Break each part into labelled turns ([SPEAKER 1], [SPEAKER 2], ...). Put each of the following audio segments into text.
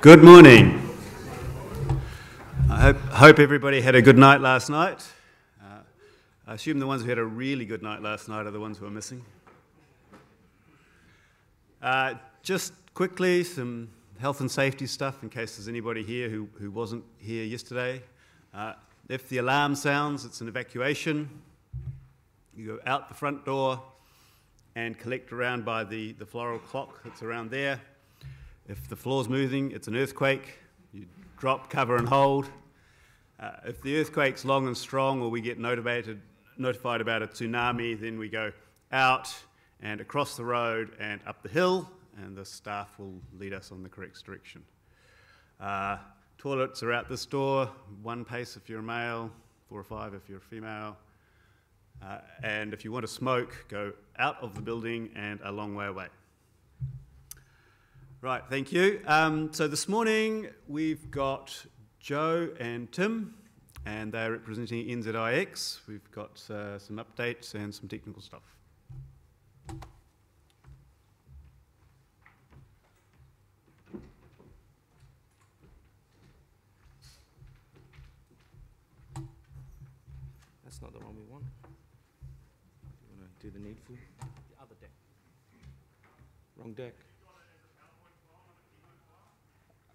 [SPEAKER 1] Good morning. I hope, hope everybody had a good night last night. Uh, I assume the ones who had a really good night last night are the ones who are missing. Uh, just quickly, some health and safety stuff in case there's anybody here who, who wasn't here yesterday. Uh, if the alarm sounds, it's an evacuation. You go out the front door and collect around by the, the floral clock that's around there. If the floor's moving, it's an earthquake. You drop, cover, and hold. Uh, if the earthquake's long and strong, or we get notified, notified about a tsunami, then we go out and across the road and up the hill, and the staff will lead us on the correct direction. Uh, toilets are out this door, one pace if you're a male, four or five if you're a female. Uh, and if you want to smoke, go out of the building and a long way away. Right, thank you. Um, so this morning we've got Joe and Tim, and they're representing NZIX. We've got uh, some updates and some technical stuff.
[SPEAKER 2] That's not the one we want. You want to do the needful?
[SPEAKER 3] The other deck.
[SPEAKER 2] Wrong deck.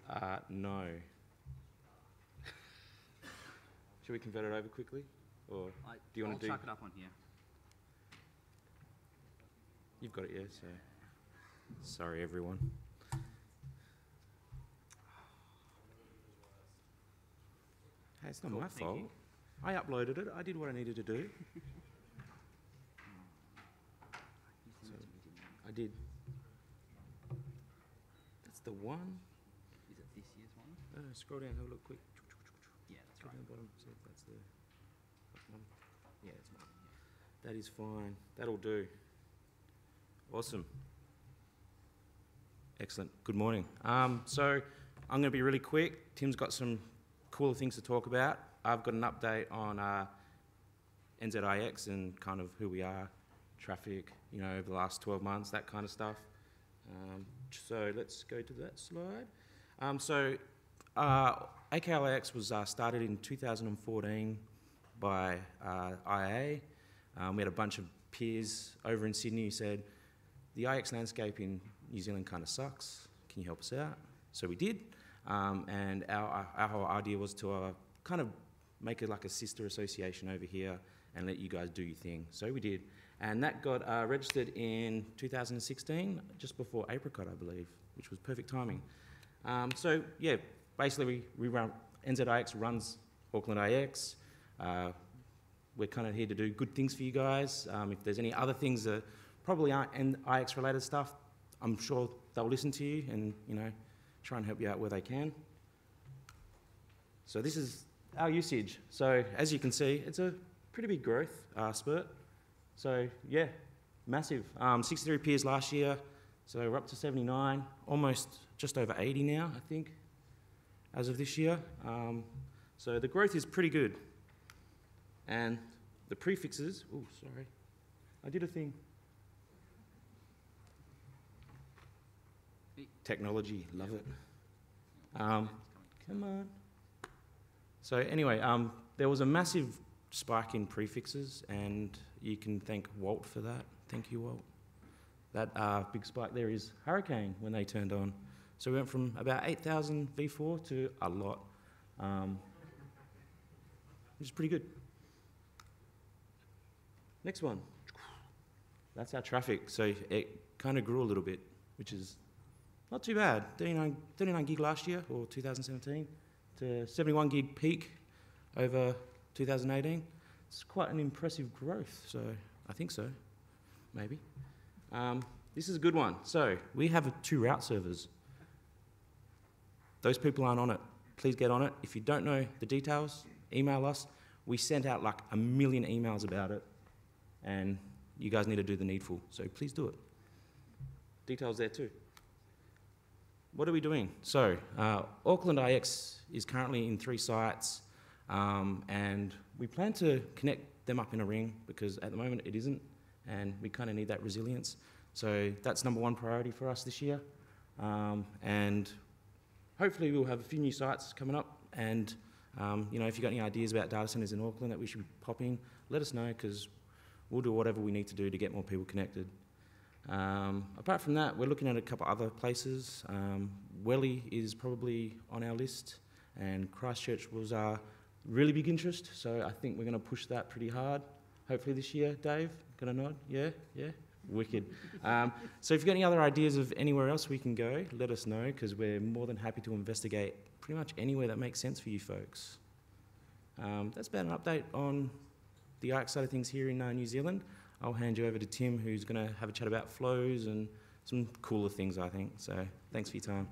[SPEAKER 2] Uh, no. Should we convert it over quickly? Or
[SPEAKER 3] I,
[SPEAKER 2] Do you wanna
[SPEAKER 3] I'll
[SPEAKER 2] do-
[SPEAKER 3] chuck it up on here.
[SPEAKER 2] you've got it, yeah, so. Sorry, everyone. Hey, it's not
[SPEAKER 3] Cool,
[SPEAKER 2] my fault.
[SPEAKER 3] you.
[SPEAKER 2] I uploaded it. I did what I needed to do. so, I did. That's the one.
[SPEAKER 3] Is it this year's one?
[SPEAKER 2] Uh, scroll down, have a look quick.
[SPEAKER 3] Yeah, that's
[SPEAKER 2] Scroll
[SPEAKER 3] right.
[SPEAKER 2] down the bottom, see if that's the first one. Yeah, it's mine. That is fine. That'll do. Awesome. Excellent. Good morning. Um, so I'm going to be really quick. Tim's got some cooler things to talk about. I've got an update on uh, NZIX and kind of who we are, traffic, you know, over the last 12 months, that kind of stuff. Um, so let's go to that slide. Um, so uh, AKLX was uh, started in 2014 by uh, IA. Um, we had a bunch of peers over in Sydney who said, the IX landscape in New Zealand kind of sucks. Can you help us out? So we did. Um, and our, our whole idea was to uh, kind of make it like a sister association over here and let you guys do your thing. So we did. And that got uh, registered in 2016, just before Apricot, I believe, which was perfect timing. Um, so, yeah, basically, we, we run, NZIX runs Auckland IX. Uh, we're kind of here to do good things for you guys. Um, if there's any other things that probably aren't IX related stuff, I'm sure they'll listen to you and, you know, try and help you out where they can. So this is our usage. So as you can see, it's a pretty big growth uh, spurt. So yeah, massive. Um, 63 peers last year, so we're up to 79, almost just over 80 now, I think, as of this year. Um, so the growth is pretty good. And the prefixes, oh, sorry, I did a thing. Technology, love it. Um, come on. So anyway, um, there was a massive spike in prefixes, and you can thank Walt for that. Thank you, Walt. That uh, big spike there is Hurricane when they turned on. So we went from about 8,000 V4 to a lot, um, which is pretty good. Next one. That's our traffic. So it kind of grew a little bit, which is not too bad. 39, 39 gig last year, or 2017, to 71 gig peak over 2018. It's quite an impressive growth, so I think so, maybe. Um, this is a good one. So we have two route servers. Those people aren't on it. Please get on it. If you don't know the details, email us. We sent out like a million emails about it, and you guys need to do the needful. So please do it. Details there too. What are we doing? So, uh, Auckland IX is currently in three sites, um, and we plan to connect them up in a ring because at the moment it isn't, and we kind of need that resilience. So that's number one priority for us this year. Um, and hopefully we'll have a few new sites coming up. And um, you know, if you've got any ideas about data centers in Auckland that we should pop in, let us know because we'll do whatever we need to do to get more people connected. Um, apart from that, we're looking at a couple other places. Um, Welly is probably on our list, and Christchurch was our really big interest. So I think we're going to push that pretty hard. Hopefully this year, Dave. going to nod? Yeah, yeah. Wicked. Um, so if you've got any other ideas of anywhere else we can go, let us know because we're more than happy to investigate pretty much anywhere that makes sense for you folks. Um, that's about an update on the ARC side of things here in uh, New Zealand. I'll hand you over to Tim, who's going to have a chat about flows and some cooler things, I think. So thanks for your time.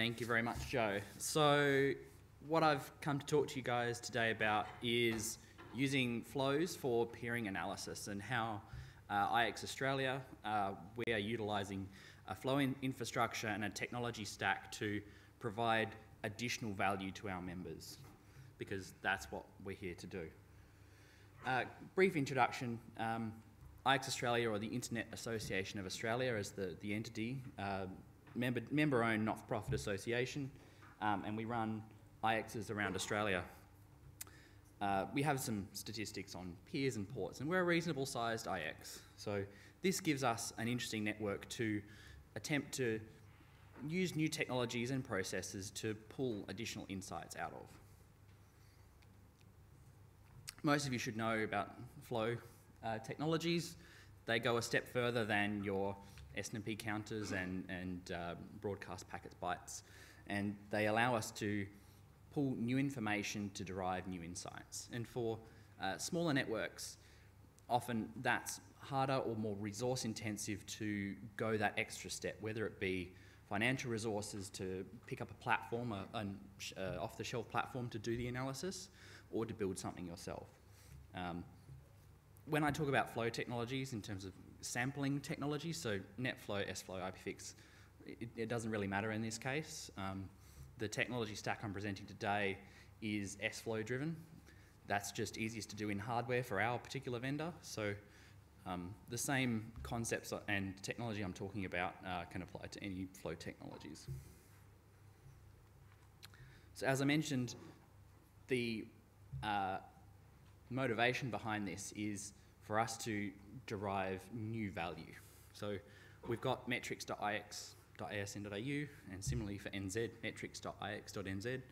[SPEAKER 3] Thank you very much, Joe. So, what I've come to talk to you guys today about is using flows for peering analysis and how uh, IX Australia, uh, we are utilising a flow in infrastructure and a technology stack to provide additional value to our members because that's what we're here to do. Uh, brief introduction. Um, IX Australia, or the Internet Association of Australia, as the, the entity, uh, member, member owned not for profit association, um, and we run IXs around Australia. Uh, we have some statistics on peers and ports, and we're a reasonable sized IX. So, this gives us an interesting network to attempt to use new technologies and processes to pull additional insights out of. Most of you should know about flow uh, technologies. They go a step further than your SNMP counters and, and uh, broadcast packets bytes, and they allow us to pull new information to derive new insights. And for uh, smaller networks, often that's harder or more resource intensive to go that extra step, whether it be financial resources to pick up a platform, an uh, off the shelf platform to do the analysis, or to build something yourself. Um, when I talk about flow technologies in terms of sampling technology, so NetFlow, SFlow, IPFix, it, it doesn't really matter in this case. Um, the technology stack I'm presenting today is SFlow driven. That's just easiest to do in hardware for our particular vendor. So um, the same concepts and technology I'm talking about uh, can apply to any flow technologies. So as I mentioned, the uh, motivation behind this is for us to derive new value. So we've got metrics.ix.asn.au and similarly for NZ, metrics.ix.nz.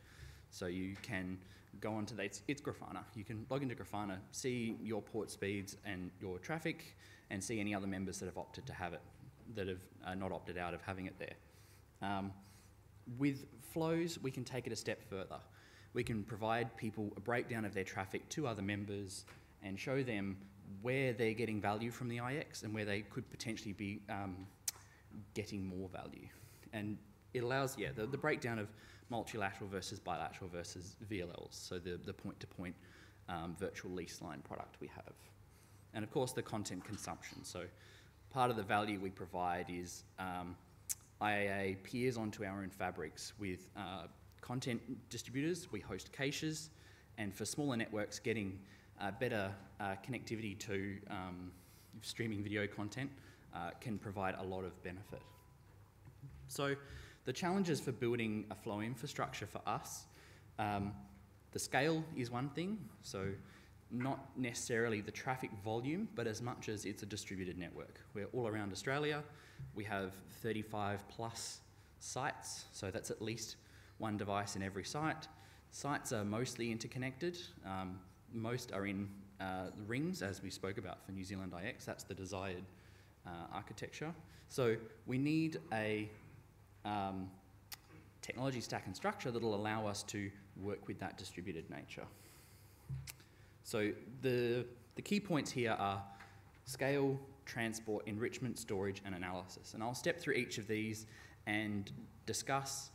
[SPEAKER 3] So you can go onto that, it's, it's Grafana. You can log into Grafana, see your port speeds and your traffic, and see any other members that have opted to have it, that have uh, not opted out of having it there. Um, with flows, we can take it a step further. We can provide people a breakdown of their traffic to other members and show them where they're getting value from the IX and where they could potentially be um, getting more value. And it allows, yeah, the, the breakdown of multilateral versus bilateral versus VLLs, so the, the point-to-point um, virtual lease line product we have. And of course, the content consumption. So part of the value we provide is um, IAA peers onto our own fabrics with uh, content distributors. We host caches, and for smaller networks, getting uh, better uh, connectivity to um, streaming video content uh, can provide a lot of benefit. So the challenges for building a flow infrastructure for us, um, the scale is one thing, so not necessarily the traffic volume, but as much as it's a distributed network. We're all around Australia. We have 35 plus sites, so that's at least one device in every site. Sites are mostly interconnected. Um, most are in uh, rings, as we spoke about for New Zealand IX. That's the desired uh, architecture. So we need a um, technology stack and structure that will allow us to work with that distributed nature. So the, the key points here are scale, transport, enrichment, storage, and analysis. And I'll step through each of these and discuss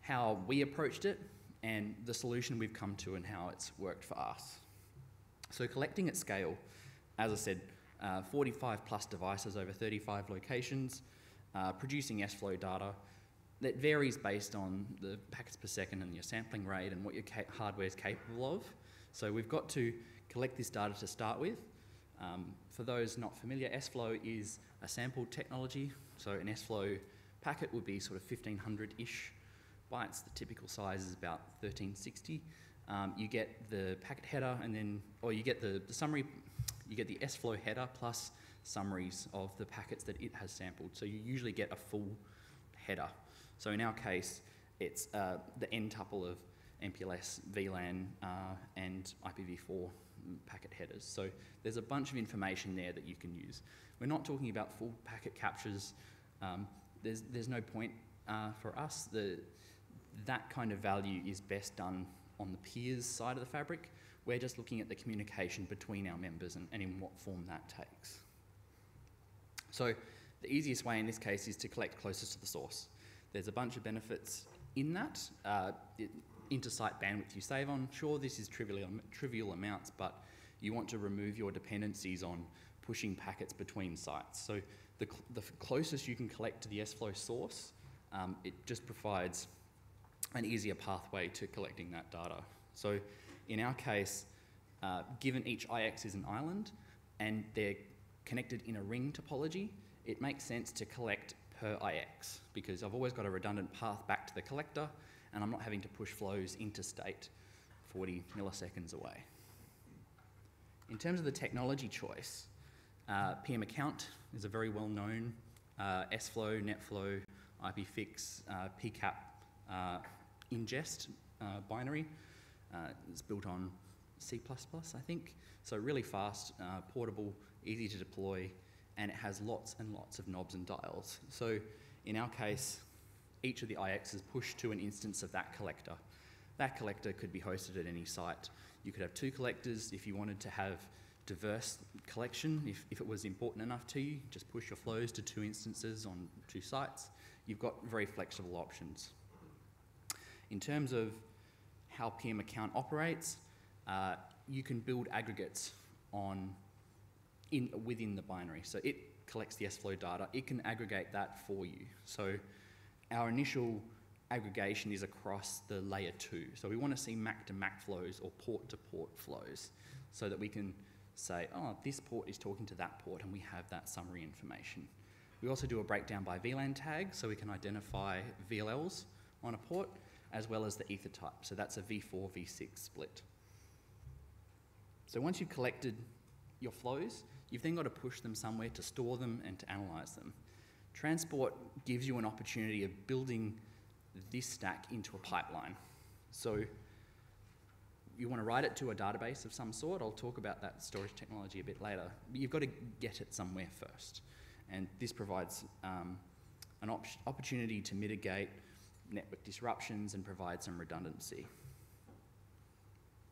[SPEAKER 3] how we approached it and the solution we've come to and how it's worked for us. So collecting at scale, as I said, uh, 45 plus devices over 35 locations, uh, producing SFlow data that varies based on the packets per second and your sampling rate and what your hardware is capable of. So we've got to collect this data to start with. Um, for those not familiar, S-Flow is a sampled technology. So an S-Flow packet would be sort of 1500-ish bytes. The typical size is about 1360. Um, you get the packet header and then, or you get the, the summary, you get the S-Flow header plus summaries of the packets that it has sampled. So you usually get a full header. So in our case, it's uh, the n tuple of MPLS, VLAN, uh, and IPv4 packet headers. So there's a bunch of information there that you can use. We're not talking about full packet captures. Um, there's, there's no point uh, for us. The, that kind of value is best done on the peers side of the fabric. We're just looking at the communication between our members and, and in what form that takes. So the easiest way in this case is to collect closest to the source. There's a bunch of benefits in that. Uh, it, inter-site bandwidth you save on, sure, this is trivial, trivial amounts, but you want to remove your dependencies on pushing packets between sites. So the, cl the closest you can collect to the S-Flow source, um, it just provides an easier pathway to collecting that data. So in our case, uh, given each IX is an island and they're connected in a ring topology, it makes sense to collect per IX because I've always got a redundant path back to the collector and I'm not having to push flows interstate 40 milliseconds away. In terms of the technology choice, uh, pmacct is a very well known uh, S-Flow, NetFlow, IPFix, uh, PCAP uh, ingest uh, binary. Uh, it's built on C++, I think. So really fast, uh, portable, easy to deploy, and it has lots and lots of knobs and dials. So in our case, each of the IX is pushed to an instance of that collector. That collector could be hosted at any site. You could have two collectors if you wanted to have diverse collection, if, if it was important enough to you, just push your flows to two instances on two sites. You've got very flexible options. In terms of how pmacct operates, uh, you can build aggregates on in, within the binary. So it collects the S-flow data, it can aggregate that for you. So our initial aggregation is across the layer two. So we want to see Mac to Mac flows or port to port flows so that we can say, oh, this port is talking to that port and we have that summary information. We also do a breakdown by VLAN tag so we can identify VLLs on a port as well as the ether type. So that's a V4, V6 split. So once you've collected your flows, you've then got to push them somewhere to store them and to analyze them. Transport gives you an opportunity of building this stack into a pipeline. So you want to write it to a database of some sort. I'll talk about that storage technology a bit later. But you've got to get it somewhere first. And this provides um, an op opportunity to mitigate network disruptions and provide some redundancy.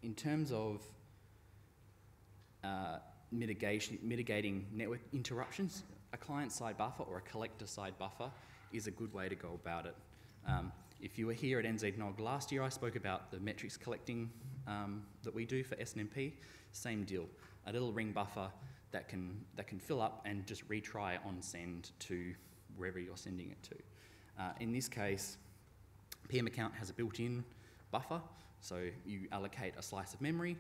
[SPEAKER 3] In terms of uh, mitigation, mitigating network interruptions, a client-side buffer or a collector-side buffer is a good way to go about it. Um, if you were here at NZNOG last year, I spoke about the metrics collecting um, that we do for SNMP. Same deal, a little ring buffer that can, that can fill up and just retry on send to wherever you're sending it to. Uh, in this case, pmacct has a built-in buffer, so you allocate a slice of memory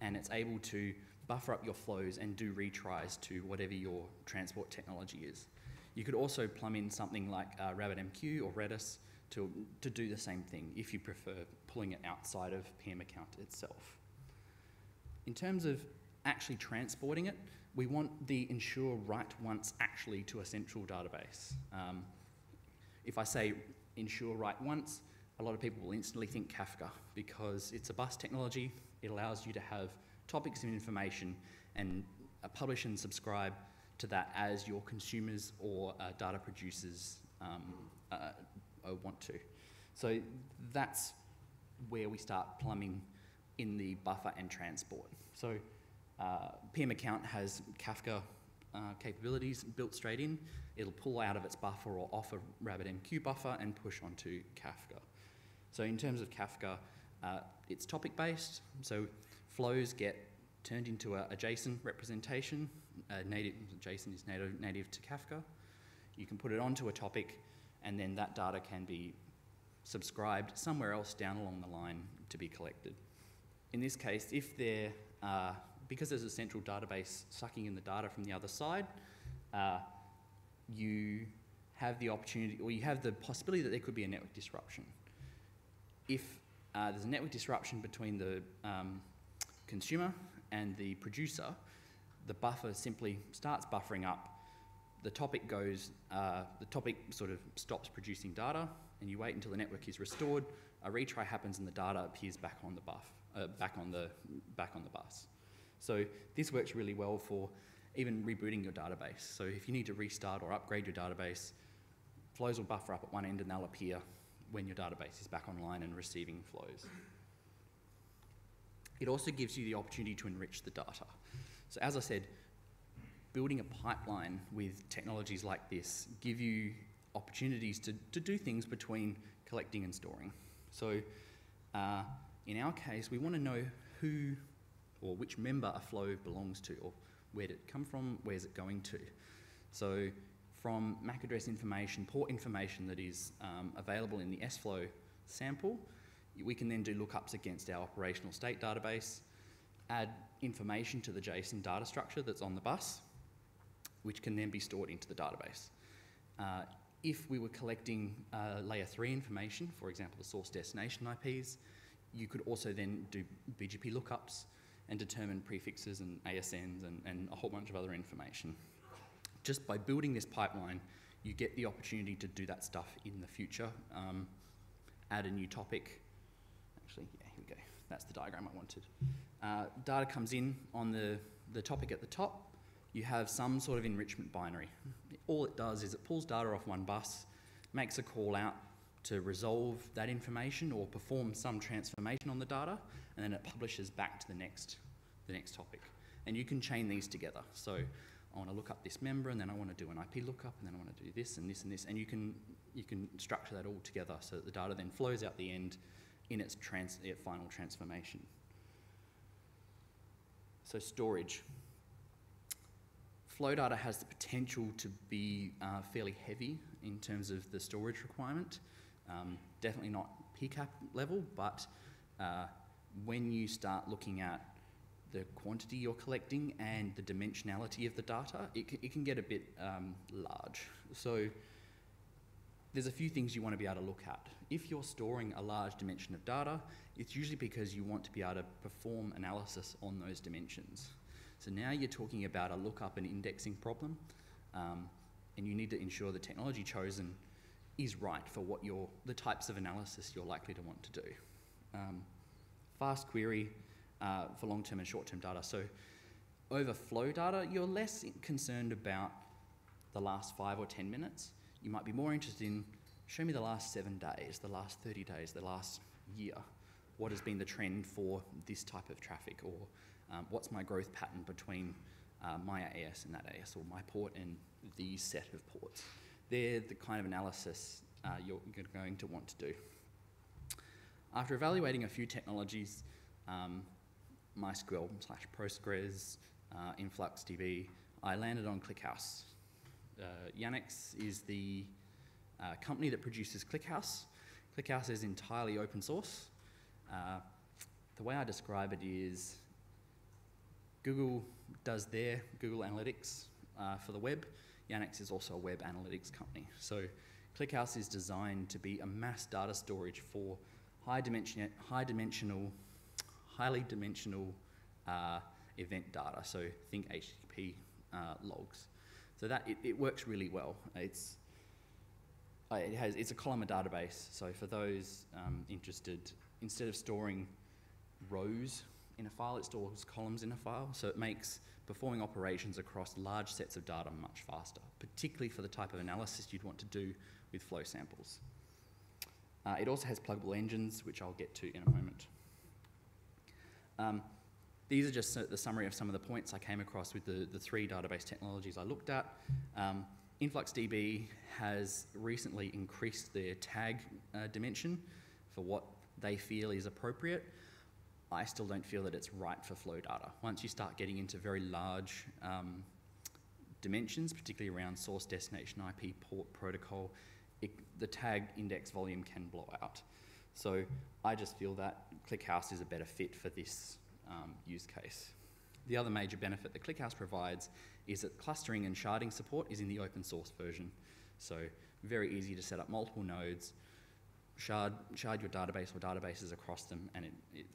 [SPEAKER 3] and it's able to buffer up your flows and do retries to whatever your transport technology is. You could also plumb in something like uh, RabbitMQ or Redis to, to do the same thing if you prefer pulling it outside of pmacct itself. In terms of actually transporting it, we want the ensure write once actually to a central database. Um, if I say ensure write once, a lot of people will instantly think Kafka because it's a bus technology. It allows you to have topics of information and uh, publish and subscribe to that as your consumers or uh, data producers um, uh, uh, want to. So that's where we start plumbing in the buffer and transport. So uh, pmacct has Kafka uh, capabilities built straight in. It'll pull out of its buffer or off a RabbitMQ buffer and push onto Kafka. So in terms of Kafka, uh, it's topic based. So flows get turned into a, a JSON representation. Uh, native, JSON is native, native to Kafka. You can put it onto a topic, and then that data can be subscribed somewhere else down along the line to be collected. In this case, if there are because there's a central database sucking in the data from the other side, uh, you have the opportunity, or you have the possibility that there could be a network disruption. If uh, there's a network disruption between the um, consumer and the producer, the buffer simply starts buffering up. The topic goes, uh, the topic sort of stops producing data, and you wait until the network is restored. A retry happens, and the data appears back on the buff, uh, back on the back on the bus. So this works really well for even rebooting your database. So if you need to restart or upgrade your database, flows will buffer up at one end and they'll appear when your database is back online and receiving flows. It also gives you the opportunity to enrich the data. So as I said, building a pipeline with technologies like this give you opportunities to, to do things between collecting and storing. So uh, in our case, we want to know who or which member a flow belongs to, or where did it come from, where's it going to. So from MAC address information, port information that is um, available in the SFlow sample, we can then do lookups against our operational state database, add information to the JSON data structure that's on the bus, which can then be stored into the database. Uh, if we were collecting uh, layer 3 information, for example, the source destination IPs, you could also then do BGP lookups and determine prefixes and ASNs and, and a whole bunch of other information. Just by building this pipeline, you get the opportunity to do that stuff in the future. Um, add a new topic. Actually, yeah, here we go. That's the diagram I wanted. Uh, data comes in on the, the topic at the top. You have some sort of enrichment binary. All it does is it pulls data off one bus, makes a call out to resolve that information or perform some transformation on the data, and then it publishes back to the next, the next topic. And you can chain these together. So I want to look up this member, and then I want to do an IP lookup, and then I want to do this and this and this, and you can you can structure that all together so that the data then flows out the end in its trans, final transformation. So storage. Flow data has the potential to be uh, fairly heavy in terms of the storage requirement. Um, definitely not PCAP level, but uh, when you start looking at the quantity you're collecting and the dimensionality of the data, it can, it can get a bit um, large. So there's a few things you want to be able to look at. If you're storing a large dimension of data, it's usually because you want to be able to perform analysis on those dimensions. So now you're talking about a lookup and indexing problem, um, and you need to ensure the technology chosen is right for what you're, the types of analysis you're likely to want to do. Um, fast query uh, for long-term and short-term data. So over flow data, you're less concerned about the last five or 10 minutes. You might be more interested in, show me the last seven days, the last 30 days, the last year. What has been the trend for this type of traffic? Or um, what's my growth pattern between uh, my AS and that AS, or my port and the set of ports? They're the kind of analysis uh, you're going to want to do. After evaluating a few technologies, um, MySQL slash Postgres, uh, InfluxDB, I landed on ClickHouse. Uh, Yandex is the uh, company that produces ClickHouse. ClickHouse is entirely open source. Uh, the way I describe it is Google does their Google Analytics uh, for the web. Yandex is also a web analytics company. So ClickHouse is designed to be a mass data storage for high, dimension, high dimensional, highly dimensional uh, event data. So think HTTP uh, logs. So that it, it, works really well. It's uh, it has it's a columnar database. So for those um, interested, instead of storing rows in a file, it stores columns in a file. So it makes performing operations across large sets of data much faster, particularly for the type of analysis you'd want to do with flow samples. Uh, it also has pluggable engines, which I'll get to in a moment. Um, these are just the summary of some of the points I came across with the, the three database technologies I looked at. Um, InfluxDB has recently increased their tag uh, dimension for what they feel is appropriate. I still don't feel that it's right for flow data. Once you start getting into very large um, dimensions, particularly around source destination IP port protocol, it, the tag index volume can blow out. So I just feel that ClickHouse is a better fit for this um, use case. The other major benefit that ClickHouse provides is that clustering and sharding support is in the open source version. So very easy to set up multiple nodes, shard, shard your database or databases across them, and it, it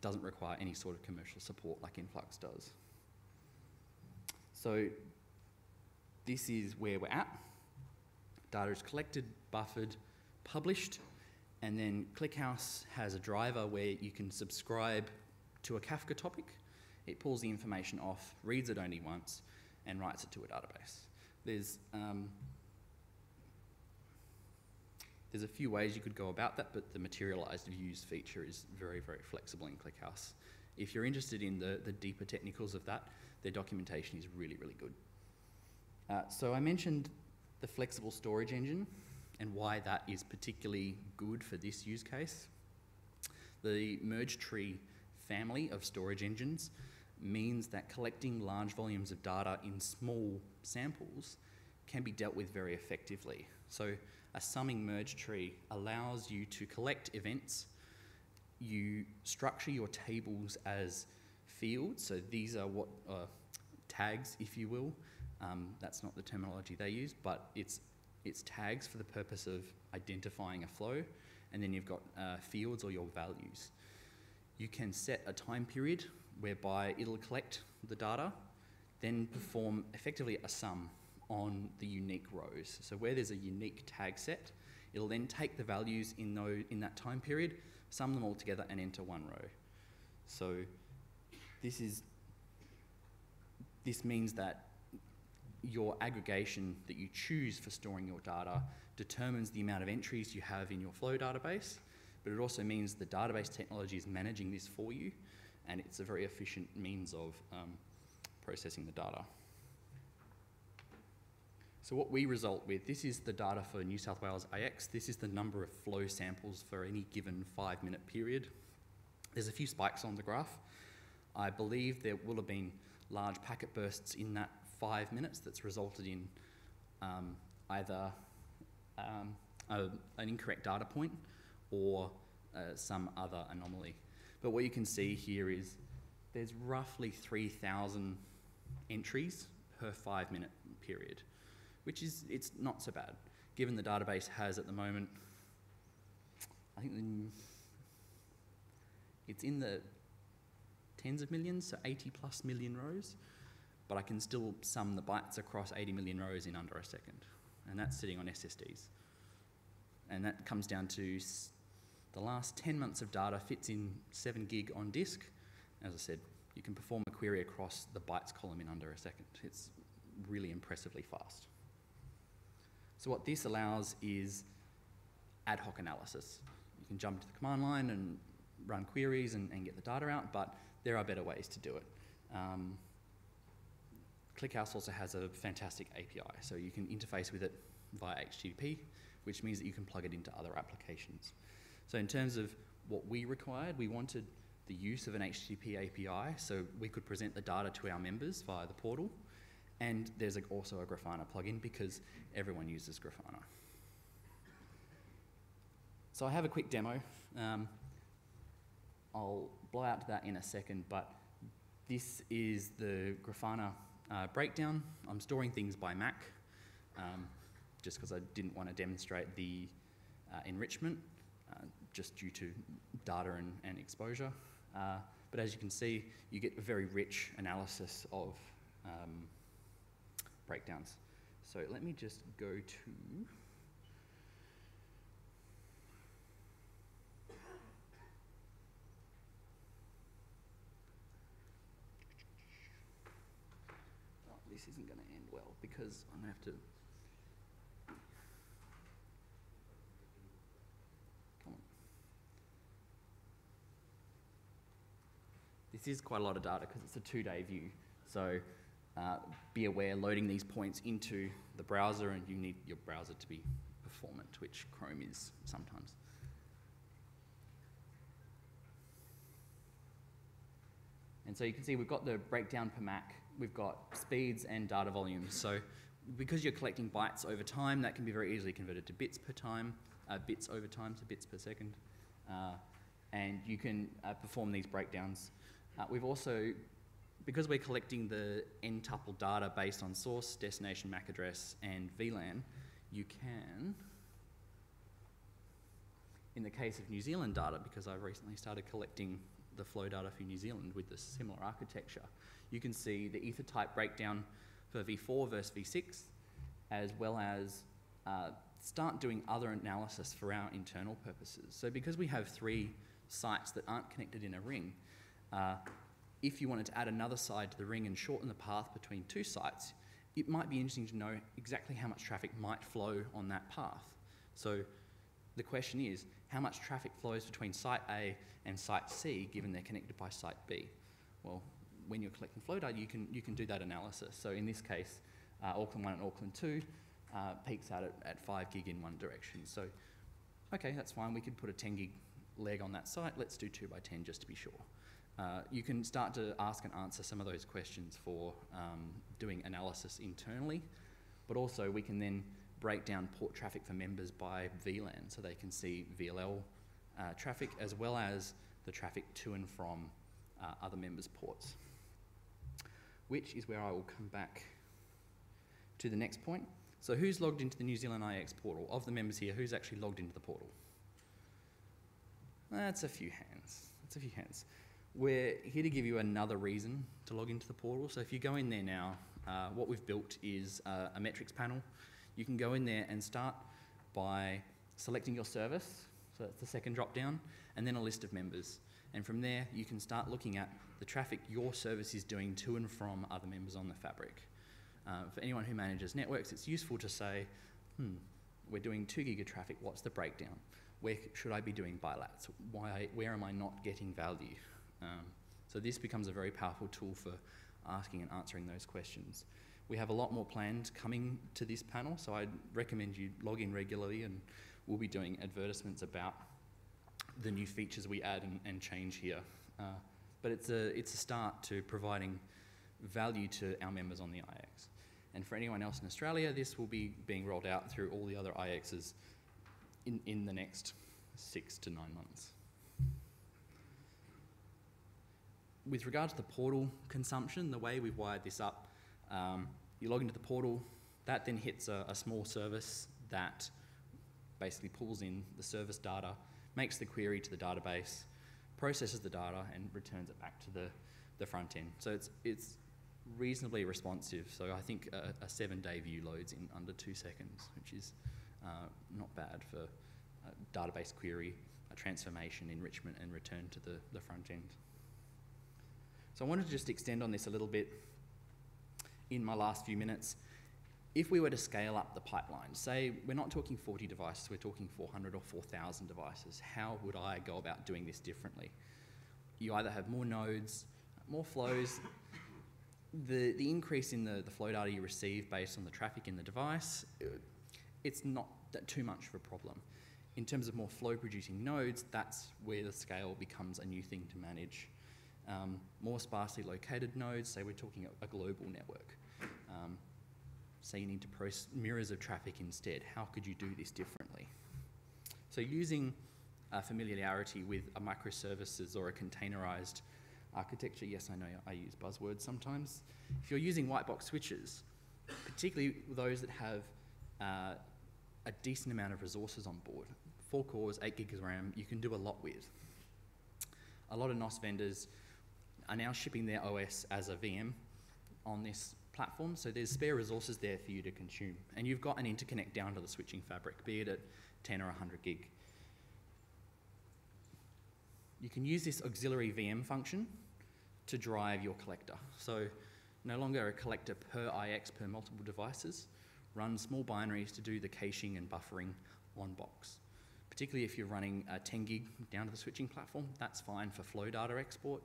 [SPEAKER 3] doesn't require any sort of commercial support like Influx does. So this is where we're at. Data is collected, buffered, published, and then ClickHouse has a driver where you can subscribe to a Kafka topic. It pulls the information off, reads it only once, and writes it to a database. There's, um, there's a few ways you could go about that, but the materialized views feature is very, very flexible in ClickHouse. If you're interested in the, the deeper technicals of that, their documentation is really, really good. Uh, so I mentioned the flexible storage engine and why that is particularly good for this use case. The merge tree family of storage engines means that collecting large volumes of data in small samples can be dealt with very effectively. So a summing merge tree allows you to collect events. You structure your tables as fields. So these are what uh, tags, if you will. Um, that's not the terminology they use, but it's it's tags for the purpose of identifying a flow, and then you've got uh, fields or your values. You can set a time period whereby it'll collect the data, then perform effectively a sum on the unique rows. So where there's a unique tag set, it'll then take the values in, those, in that time period, sum them all together and enter one row. So this is this means that your aggregation that you choose for storing your data determines the amount of entries you have in your flow database, but it also means the database technology is managing this for you, and it's a very efficient means of um, processing the data. So what we result with, this is the data for New South Wales AX. This is the number of flow samples for any given five minute period. There's a few spikes on the graph. I believe there will have been large packet bursts in that five minutes that's resulted in um, either um, a, an incorrect data point or uh, some other anomaly. But what you can see here is there's roughly 3,000 entries per five minute period, which is, it's not so bad. Given the database has at the moment, I think it's in the tens of millions, so 80 plus million rows but I can still sum the bytes across 80 million rows in under a second. And that's sitting on SSDs. And that comes down to the last 10 months of data fits in 7 gig on disk. As I said, you can perform a query across the bytes column in under a second. It's really impressively fast. So what this allows is ad hoc analysis. You can jump to the command line and run queries and, and get the data out, but there are better ways to do it. Um, ClickHouse also has a fantastic API, so you can interface with it via HTTP, which means that you can plug it into other applications. So in terms of what we required, we wanted the use of an HTTP API, so we could present the data to our members via the portal, and there's also a Grafana plugin because everyone uses Grafana. So I have a quick demo. Um, I'll blow out to that in a second, but this is the Grafana uh, breakdown, I'm storing things by MAC, um, just because I didn't want to demonstrate the uh, enrichment, uh, just due to data and, and exposure. Uh, but as you can see, you get a very rich analysis of um, breakdowns. So let me just go to this isn't going to end well because I'm going to have to. Come on. This is quite a lot of data because it's a two day view. So uh, be aware loading these points into the browser and you need your browser to be performant, which Chrome is sometimes. And so you can see we've got the breakdown per Mac we've got speeds and data volumes. So because you're collecting bytes over time, that can be very easily converted to bits per time, uh, bits over time to bits per second. Uh, and you can uh, perform these breakdowns. Uh, we've also because we're collecting the n-tuple data based on source, destination MAC address, and VLAN, you can, in the case of New Zealand data, because I've recently started collecting the flow data for New Zealand with the similar architecture, you can see the ether type breakdown for V4 versus V6, as well as uh, start doing other analysis for our internal purposes. So because we have three sites that aren't connected in a ring, uh, if you wanted to add another side to the ring and shorten the path between two sites, it might be interesting to know exactly how much traffic might flow on that path. So the question is, how much traffic flows between site A and site C given they're connected by site B? Well, when you're collecting flow data, you can, you can do that analysis. So in this case, uh, Auckland 1 and Auckland 2 uh, peaks out at, at 5 gig in one direction. So, okay, that's fine. We could put a 10 gig leg on that site. Let's do 2 by 10 just to be sure. Uh, you can start to ask and answer some of those questions for um, doing analysis internally, but also we can then break down port traffic for members by VLAN so they can see VLL uh, traffic as well as the traffic to and from uh, other members' ports, which is where I will come back to the next point. So, who's logged into the New Zealand IX portal? Of the members here, who's actually logged into the portal? That's a few hands. That's a few hands. We're here to give you another reason to log into the portal. So, if you go in there now, uh, what we've built is uh, a metrics panel. You can go in there and start by selecting your service, so that's the second drop down, and then a list of members. And from there, you can start looking at the traffic your service is doing to and from other members on the fabric. Uh, for anyone who manages networks, it's useful to say, hmm, we're doing two gig of traffic, what's the breakdown? Where should I be doing bilats? Why, where am I not getting value? Um, so this becomes a very powerful tool for asking and answering those questions. We have a lot more planned coming to this panel, so I'd recommend you log in regularly and we'll be doing advertisements about the new features we add and, and change here. Uh, but it's a, it's a start to providing value to our members on the IX. And for anyone else in Australia, this will be being rolled out through all the other IXs in, in the next six to nine months. With regard to the portal consumption, the way we've wired this up, um, you log into the portal, that then hits a, a small service that basically pulls in the service data, makes the query to the database, processes the data, and returns it back to the, the front end. So it's, it's reasonably responsive. So I think a, a seven day view loads in under two seconds, which is uh, not bad for a database query, a transformation, enrichment, and return to the, the front end. So I wanted to just extend on this a little bit in my last few minutes. If we were to scale up the pipeline, say we're not talking 40 devices, we're talking 400 or 4,000 devices, how would I go about doing this differently? You either have more nodes, more flows, the, the increase in the, the flow data you receive based on the traffic in the device, it's not that too much of a problem. In terms of more flow producing nodes, that's where the scale becomes a new thing to manage. Um, more sparsely located nodes, say we're talking a global network. Um, say you need to process mirrors of traffic instead. How could you do this differently? So using uh, familiarity with a microservices or a containerized architecture, yes, I know I use buzzwords sometimes. If you're using white box switches, particularly those that have uh, a decent amount of resources on board, four cores, eight gigs of RAM, you can do a lot with. A lot of NOS vendors are now shipping their OS as a VM on this platform, so there's spare resources there for you to consume. And you've got an interconnect down to the switching fabric, be it at 10 or 100 gig. You can use this auxiliary VM function to drive your collector. So no longer a collector per IX per multiple devices, run small binaries to do the caching and buffering on box. Particularly if you're running a 10 gig down to the switching platform, that's fine for flow data export.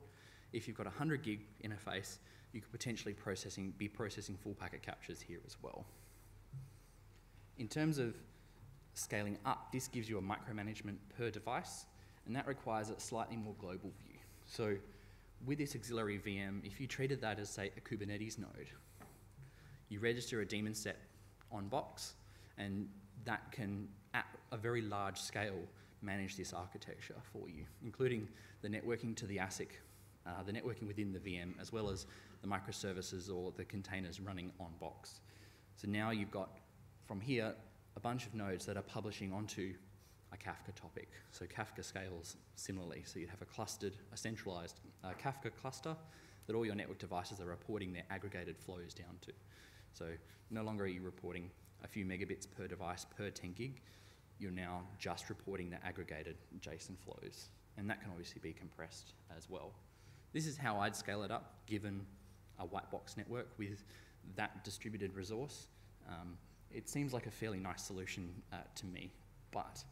[SPEAKER 3] If you've got a 100 gig interface, you could potentially processing, be processing full packet captures here as well. In terms of scaling up, this gives you a micromanagement per device, and that requires a slightly more global view. So with this auxiliary VM, if you treated that as, say, a Kubernetes node, you register a daemon set on box, and that can, at a very large scale, manage this architecture for you, including the networking to the ASIC uh, the networking within the VM, as well as the microservices or the containers running on box. So now you've got, from here, a bunch of nodes that are publishing onto a Kafka topic. So Kafka scales similarly. So you'd have a clustered, a centralized uh, Kafka cluster that all your network devices are reporting their aggregated flows down to. So no longer are you reporting a few megabits per device per 10 gig. You're now just reporting the aggregated JSON flows. And that can obviously be compressed as well. This is how I'd scale it up given a white box network with that distributed resource. Um, it seems like a fairly nice solution uh, to me, but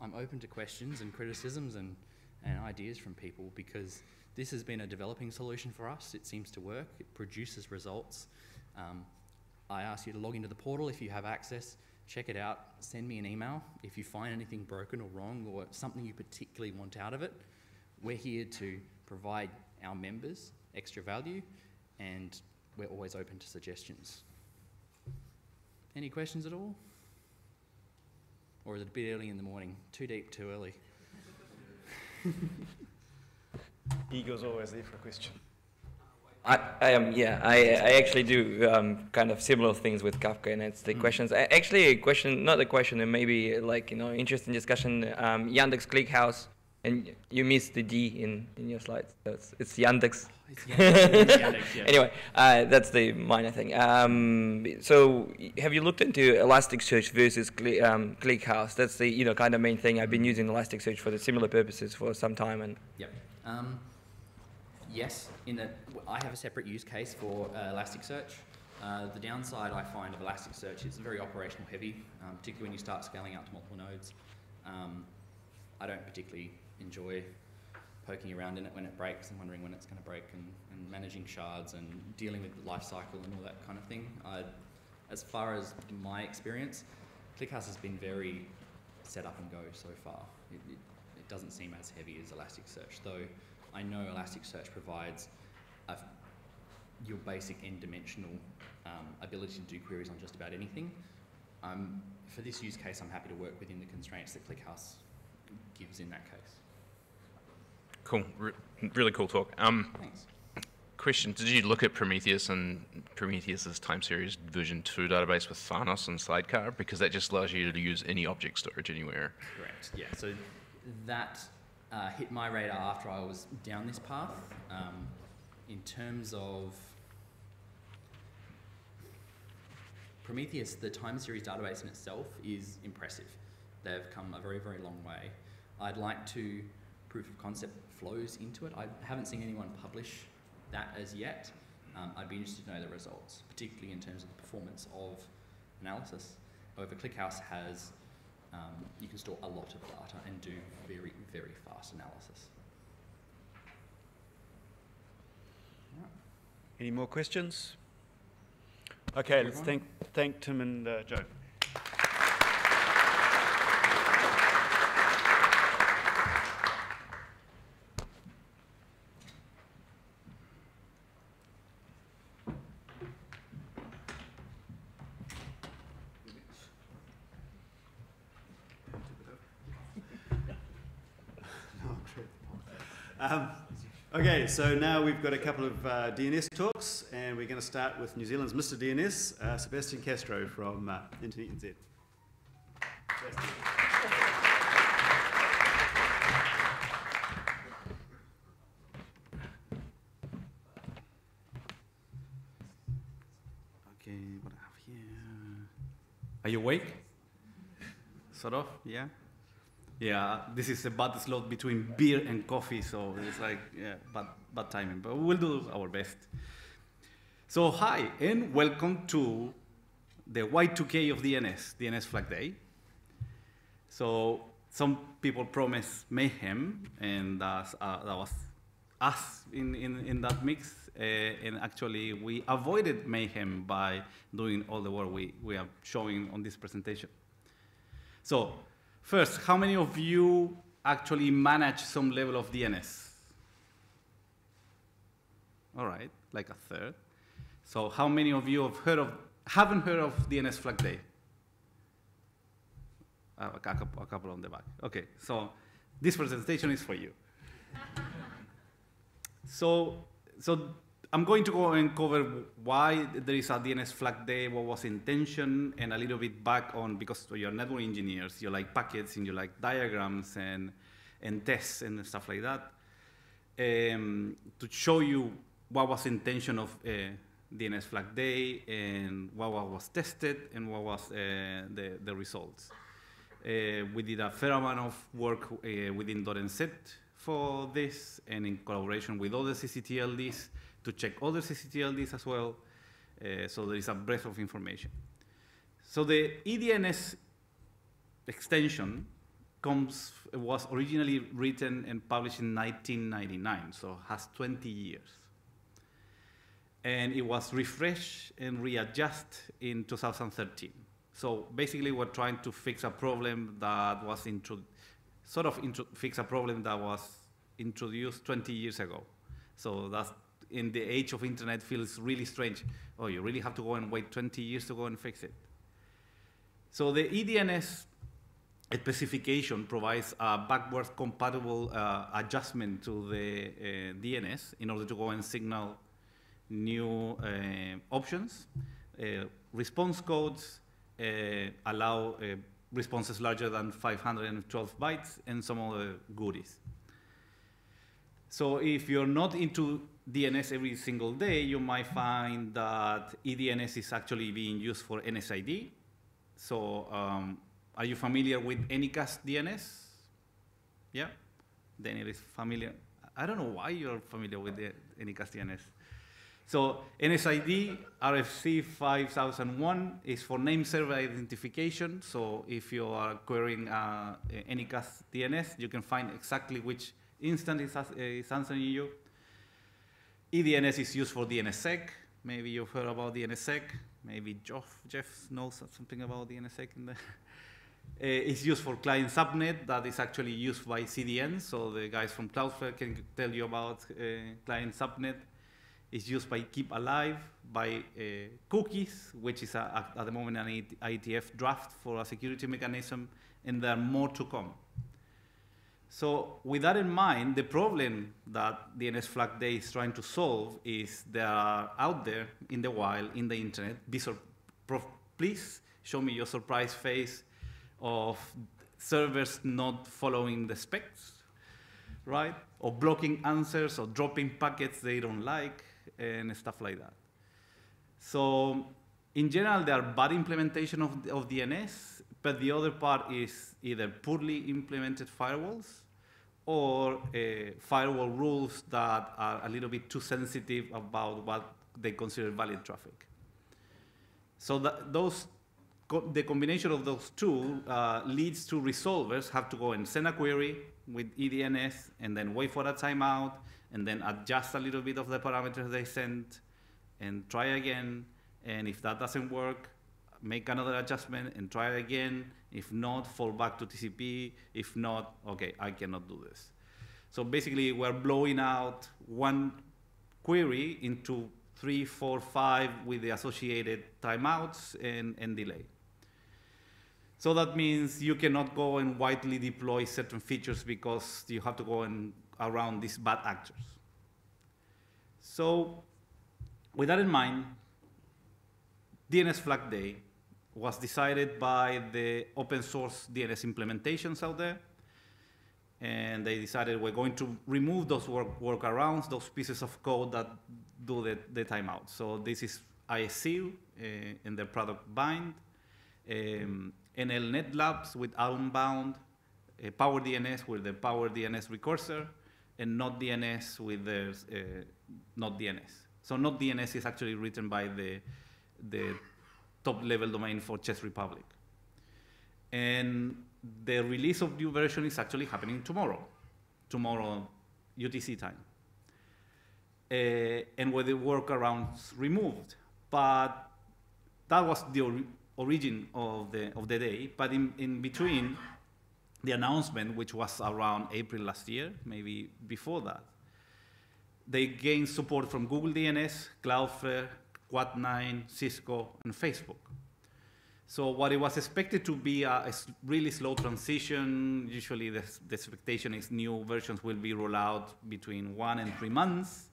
[SPEAKER 3] I'm open to questions and criticisms and, and ideas from people because this has been a developing solution for us. It seems to work, it produces results. Um, I ask you to log into the portal if you have access, check it out, send me an email if you find anything broken or wrong or something you particularly want out of it. We're here to provide our members extra value and we're always open to suggestions. Any questions at all? Or is it a bit early in the morning? Too deep, too early?
[SPEAKER 4] Ego's always there for a question.
[SPEAKER 5] I, I am, yeah, I, I actually do um, kind of similar things with Kafka, and it's the
[SPEAKER 3] Mm.
[SPEAKER 5] questions. Actually, a question, not a question, and maybe like you know, interesting discussion. Um, Yandex ClickHouse, and you missed the D in, in your slides. It's, it's Yandex.
[SPEAKER 3] It's Yandex, it's Yandex, yeah.
[SPEAKER 5] Anyway, uh, that's the minor thing. Um, so, have you looked into Elasticsearch versus Cli- um, ClickHouse? That's the you know kind of main thing. I've been using Elasticsearch for the similar purposes for some time, and
[SPEAKER 3] Yep. Um, yes, in that I have a separate use case for uh, Elasticsearch. Uh, the downside I find of Elasticsearch is very operational heavy, um, particularly when you start scaling out to multiple nodes. Um, I don't particularly enjoy poking around in it when it breaks and wondering when it's going to break and, and managing shards and dealing with the life cycle and all that kind of thing. I, as far as my experience, ClickHouse has been very set up and go so far. It, it, it doesn't seem as heavy as Elasticsearch, though I know Elasticsearch provides a, your basic n-dimensional um, ability to do queries on just about anything. Um, for this use case, I'm happy to work within the constraints that ClickHouse gives in that case.
[SPEAKER 6] Cool. Re- really cool talk. Um,
[SPEAKER 3] Thanks.
[SPEAKER 6] question: Did you look at Prometheus and Prometheus's time series version two database with Thanos and Sidecar because that just allows you to use any object storage anywhere?
[SPEAKER 3] Correct. Yeah. So that uh, hit my radar after I was down this path. Um, in terms of Prometheus, the time series database in itself is impressive. They've come a very, very long way. I'd like to proof of concept flows into it. I haven't seen anyone publish that as yet. Um, I'd be interested to know the results, particularly in terms of the performance of analysis. However, ClickHouse has um, you can store a lot of data and do very, very fast analysis.
[SPEAKER 1] Any more questions? Okay, let's thank, thank Tim and uh, Joe. Um, okay, so now we've got a couple of uh, DNS talks, and we're going to start with New Zealand's Mr. DNS, uh, Sebastian Castro from uh, Internet NZ.
[SPEAKER 7] Okay, what I have here? Are you awake? Sort of, yeah? Yeah, this is a bad slot between beer and coffee, so it's like, yeah, bad, bad timing, but we'll do our best. So, hi, and welcome to the Y2K of DNS, DNS Flag Day. So, some people promised mayhem, and that's, uh, that was us in, in, in that mix. Uh, and actually, we avoided mayhem by doing all the work we, we are showing on this presentation. So, first, how many of you actually manage some level of DNS? All right, like a third. So, how many of you have heard of, haven't heard of DNS Flag Day? Uh, a, couple, a couple on the back. Okay, so this presentation is for you. So, so I'm going to go and cover why there is a DNS flag day, what was intention, and a little bit back on because you're network engineers, you like packets and you like diagrams and and tests and stuff like that. Um, to show you what was intention of uh, DNS flag day and what was tested and what was uh, the, the results. Uh, we did a fair amount of work uh, within .NZ for this and in collaboration with other CCTLDs to check other CCTLDs as well. Uh, so there is a breadth of information. So the eDNS extension comes, was originally written and published in 1999, so has 20 years. And it was refreshed and readjusted in 2013. So basically we're trying to fix a problem that was sort of fix a problem that was introduced 20 years ago. So that's in the age of internet feels really strange. Oh, you really have to go and wait 20 years to go and fix it. So the eDNS specification provides a backwards compatible uh, adjustment to the uh, DNS in order to go and signal new uh, options. Uh, response codes uh, allow uh, responses larger than 512 bytes and some other goodies. So if you're not into DNS every single day, you might find that eDNS is actually being used for NSID. So um, are you familiar with Anycast DNS? Yeah? It is familiar. I don't know why you're familiar with the Anycast DNS. So NSID RFC 5001 is for name server identification. So if you are querying uh, Anycast DNS, you can find exactly which instance is, is answering you. eDNS is used for DNSSEC. Maybe you've heard about DNSSEC. Maybe Jeff, Jeff knows something about DNSSEC. In the uh, it's used for client subnet that is actually used by CDN. So the guys from Cloudflare can tell you about uh, client subnet. It's used by Keep Alive, by uh, cookies, which is a, a, at the moment an IETF draft for a security mechanism, and there are more to come. So with that in mind, the problem that DNS Flag Day is trying to solve is there are out there in the wild, in the internet, please show me your surprise face of servers not following the specs, right? Or blocking answers or dropping packets they don't like and stuff like that. So in general, there are bad implementation of, of DNS, but the other part is either poorly implemented firewalls or uh, firewall rules that are a little bit too sensitive about what they consider valid traffic. So that, those co the combination of those two uh, leads to resolvers have to go and send a query with eDNS and then wait for a timeout and then adjust a little bit of the parameters they sent and try again. And if that doesn't work, make another adjustment and try again. If not, fall back to TCP. If not, okay, I cannot do this. So basically, we're blowing out one query into three, four, five with the associated timeouts and, and delay. So that means you cannot go and widely deploy certain features because you have to go and around these bad actors. So with that in mind, DNS Flag Day was decided by the open source DNS implementations out there. And they decided we're going to remove those work workarounds, those pieces of code that do the, the timeout. So this is ISC uh, in their product bind. Um, NL Labs with Unbound, uh, Power DNS with the Power DNS recursor, and Knot DNS with the uh, Knot DNS. So Knot DNS is actually written by the, the top level domain for Czech Republic. And the release of new version is actually happening tomorrow, tomorrow UTC time. Uh, and with the workarounds removed. But that was the origin of the, of the day, but in, in between the announcement, which was around April last year, maybe before that, they gained support from Google DNS, Cloudflare, Quad9, Cisco, and Facebook. So what it was expected to be a really slow transition, usually the, the expectation is new versions will be rolled out between one and three months.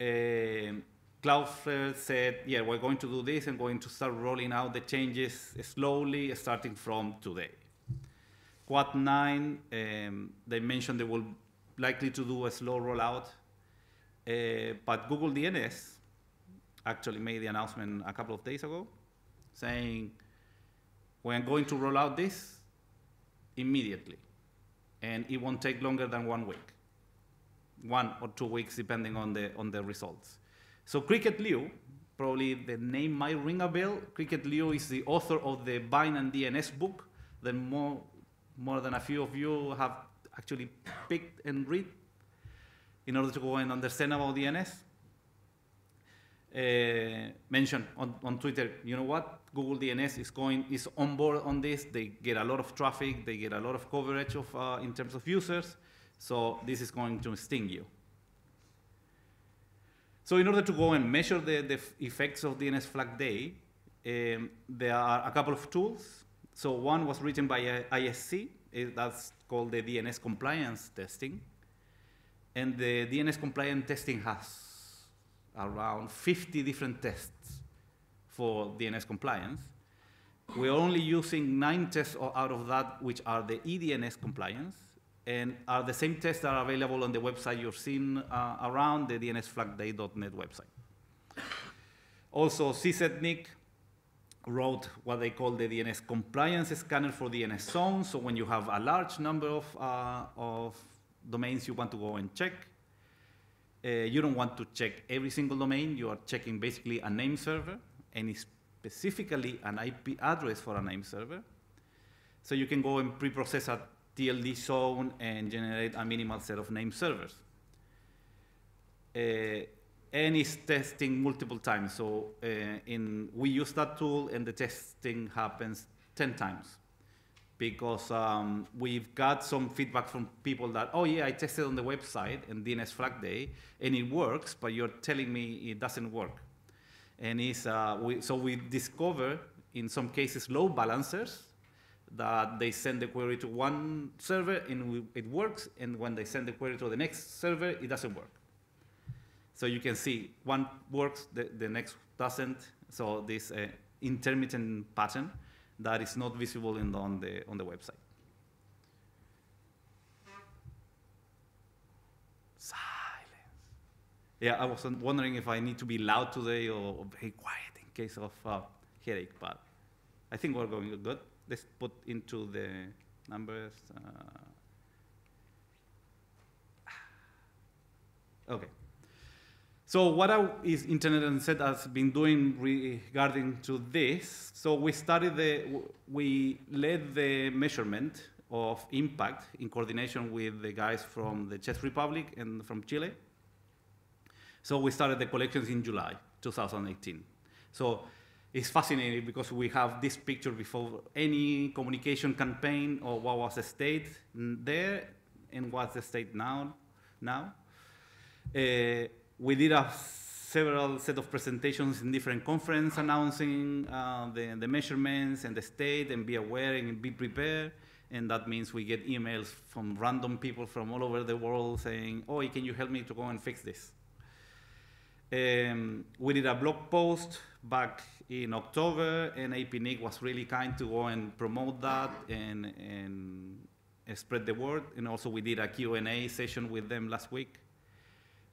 [SPEAKER 7] Um, Cloudflare said, yeah, we're going to do this and going to start rolling out the changes slowly starting from today. Quad 9, um, they mentioned they will likely to do a slow rollout, uh, but Google DNS actually made the announcement a couple of days ago saying we're going to roll out this immediately and it won't take longer than one week. One or two weeks depending on the on the results. So cricket liu probably the name might ring a bell. Cricket liu is the author of the bind and dns book that more more than a few of you have actually picked and read in order to go and understand about dns uh, mentioned on, on Twitter, you know what? Google DNS is going is on board on this. They get a lot of traffic. They get a lot of coverage of uh, in terms of users. So this is going to sting you. So in order to go and measure the, the effects of DNS Flag Day, um, there are a couple of tools. So one was written by uh, ISC. eh, that's called the DNS compliance testing. And the DNS compliance testing has around 50 different tests for DNS compliance. We're only using nine tests out of that, which are the eDNS compliance, and are the same tests that are available on the website you're seeing uh, around the DNSFlagDay.net website. Also, CZ.NIC wrote what they call the DNS compliance scanner for DNS zones. So when you have a large number of, uh, of domains you want to go and check, uh, you don't want to check every single domain. You are checking basically a name server and specifically an IP address for a name server. So you can go and pre-process a TLD zone and generate a minimal set of name servers. Uh, and it's testing multiple times. So uh, in, we use that tool and the testing happens 10 times because um, we've got some feedback from people that, oh yeah, I tested on the website and DNS Flag Day, and it works, but you're telling me it doesn't work. And it's, uh, we, so we discover, in some cases, load balancers that they send the query to one server and we, it works, and when they send the query to the next server, it doesn't work. So you can see one works, the, the next doesn't. So this uh, intermittent pattern that is not visible in the, on, the, on the website. Silence. Yeah, I was wondering if I need to be loud today or very quiet in case of uh, headache, but I think we're going good. Let's put into the numbers. Uh, okay. So what I, is Internet NZ has been doing regarding to this? So we started the, we led the measurement of impact in coordination with the guys from the Czech Republic and from Chile. So we started the collections in July 2018. So it's fascinating because we have this picture before any communication campaign or what was the state there and what's the state now. now. Uh, we did a several set of presentations in different conferences announcing uh, the, the measurements and the state and be aware and be prepared. And that means we get emails from random people from all over the world saying, oh, can you help me to go and fix this? Um, we did a blog post back in October, and APNIC was really kind to go and promote that and, and spread the word. And also we did a Q&A session with them last week.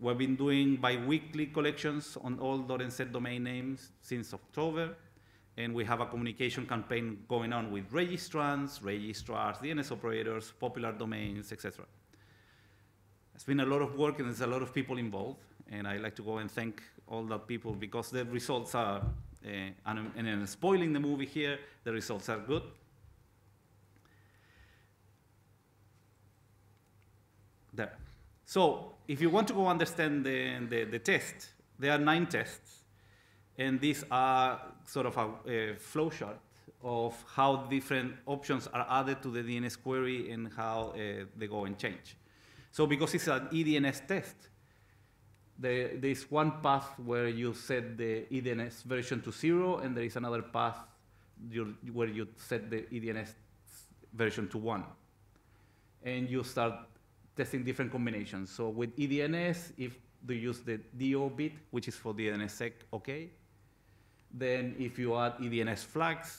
[SPEAKER 7] We've been doing bi-weekly collections on all .NZ domain names since October, and we have a communication campaign going on with registrants, registrars, DNS operators, popular domains, etc. It's been a lot of work and there's a lot of people involved, and I like to go and thank all the people because the results are, uh, and, and I'm spoiling the movie here, the results are good. There. So if you want to go understand the, the, the, test, there are nine tests, and these are sort of a, a flow chart of how different options are added to the DNS query and how uh, they go and change. So because it's an eDNS test, there, there's one path where you set the eDNS version to zero, and there is another path your, where you set the EDNS version to one. And you start testing different combinations. So with EDNS, if you use the DO bit, which is for DNSSEC, okay. Then if you add EDNS flags,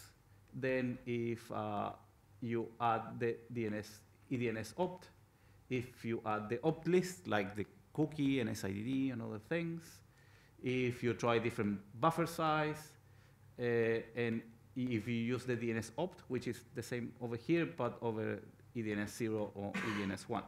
[SPEAKER 7] then if uh, you add the DNS, EDNS opt, if you add the opt list, like the cookie and SIDD and other things, if you try different buffer size, uh, and if you use the DNS opt, which is the same over here, but over EDNS 0 or EDNS 1.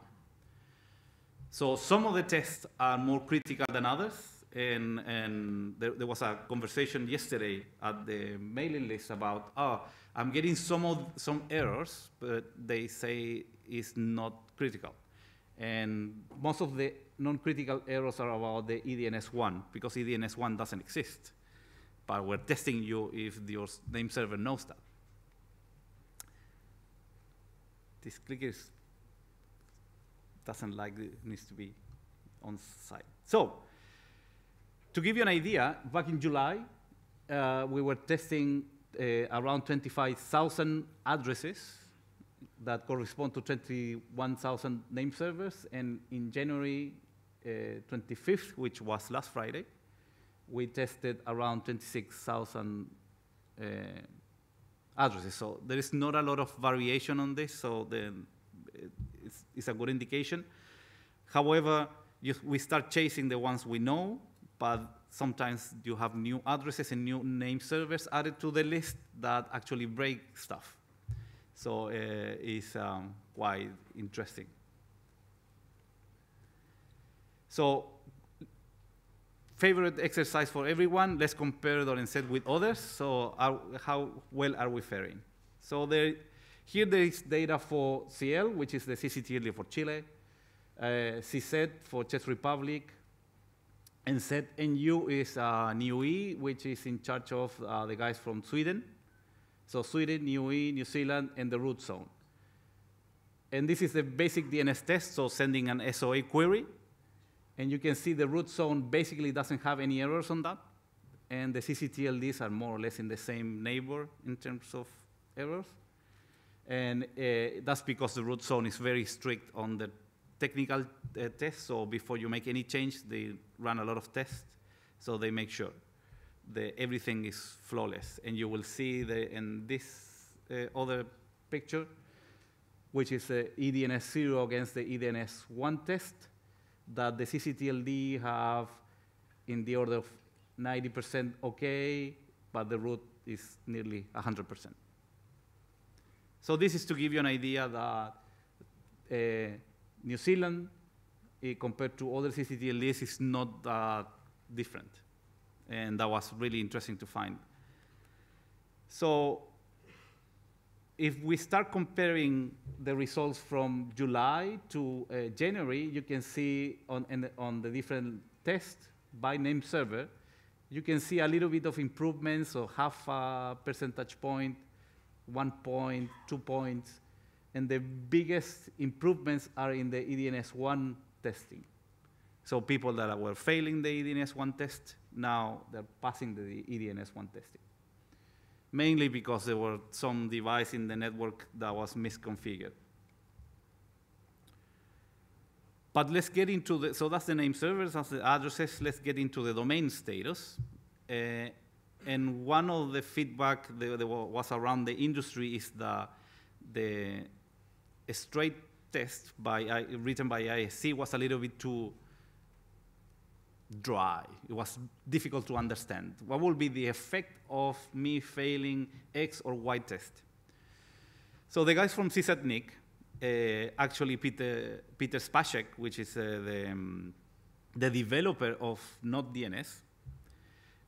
[SPEAKER 7] So some of the tests are more critical than others, and, and there, there was a conversation yesterday at the mailing list about, oh, I'm getting some of some errors, but they say it's not critical. And most of the non-critical errors are about the E EDNS 1, because E EDNS 1 doesn't exist. But we're testing you if your name server knows that. This clicker is doesn't like it needs to be on site. So, to give you an idea, back in July, uh, we were testing uh, around 25,000 addresses that correspond to 21,000 name servers, and in January uh, 25th, which was last Friday, we tested around 26,000 uh, addresses. So there is not a lot of variation on this, so the, it's, it's a good indication. However, you, we start chasing the ones we know, but sometimes you have new addresses and new name servers added to the list that actually break stuff. So uh, it's um, quite interesting. So favorite exercise for everyone, let's compare .NZ with others. So are, how well are we faring? So there, here there is data for CL, which is the CCTLD for Chile, uh, CZ for Czech Republic, and ZNU is uh, NUE, which is in charge of uh, the guys from Sweden. So Sweden, NUE, New Zealand, and the root zone. And this is the basic DNS test, so sending an SOA query. And you can see the root zone basically doesn't have any errors on that. And the CCTLDs are more or less in the same neighbor in terms of errors. And uh, that's because the root zone is very strict on the technical uh, tests. So before you make any change, they run a lot of tests. So they make sure that everything is flawless. And you will see the, in this uh, other picture, which is the EDNS 0 against the EDNS 1 test, that the CCTLD have in the order of 90% okay, but the root is nearly 100%. So this is to give you an idea that uh, New Zealand, eh, compared to other CCTLDs, is not that different. And that was really interesting to find. So if we start comparing the results from July to uh, January, you can see on, the, on the different tests by name server, you can see a little bit of improvements, so half a percentage point, one point, two points, and the biggest improvements are in the E EDNS1 testing. So people that were failing the E EDNS1 test, now they're passing the E EDNS1 testing. Mainly because there were some device in the network that was misconfigured. But let's get into the, so that's the name servers, that's the addresses, let's get into the domain status. Uh, and one of the feedback that, was around the industry is the, the straight test by, written by ISC was a little bit too dry. It was difficult to understand. What will be the effect of me failing X or Y test? So the guys from CZ.NIC, uh, actually Peter, Peter Spacek, which is uh, the, um, the developer of KnotDNS,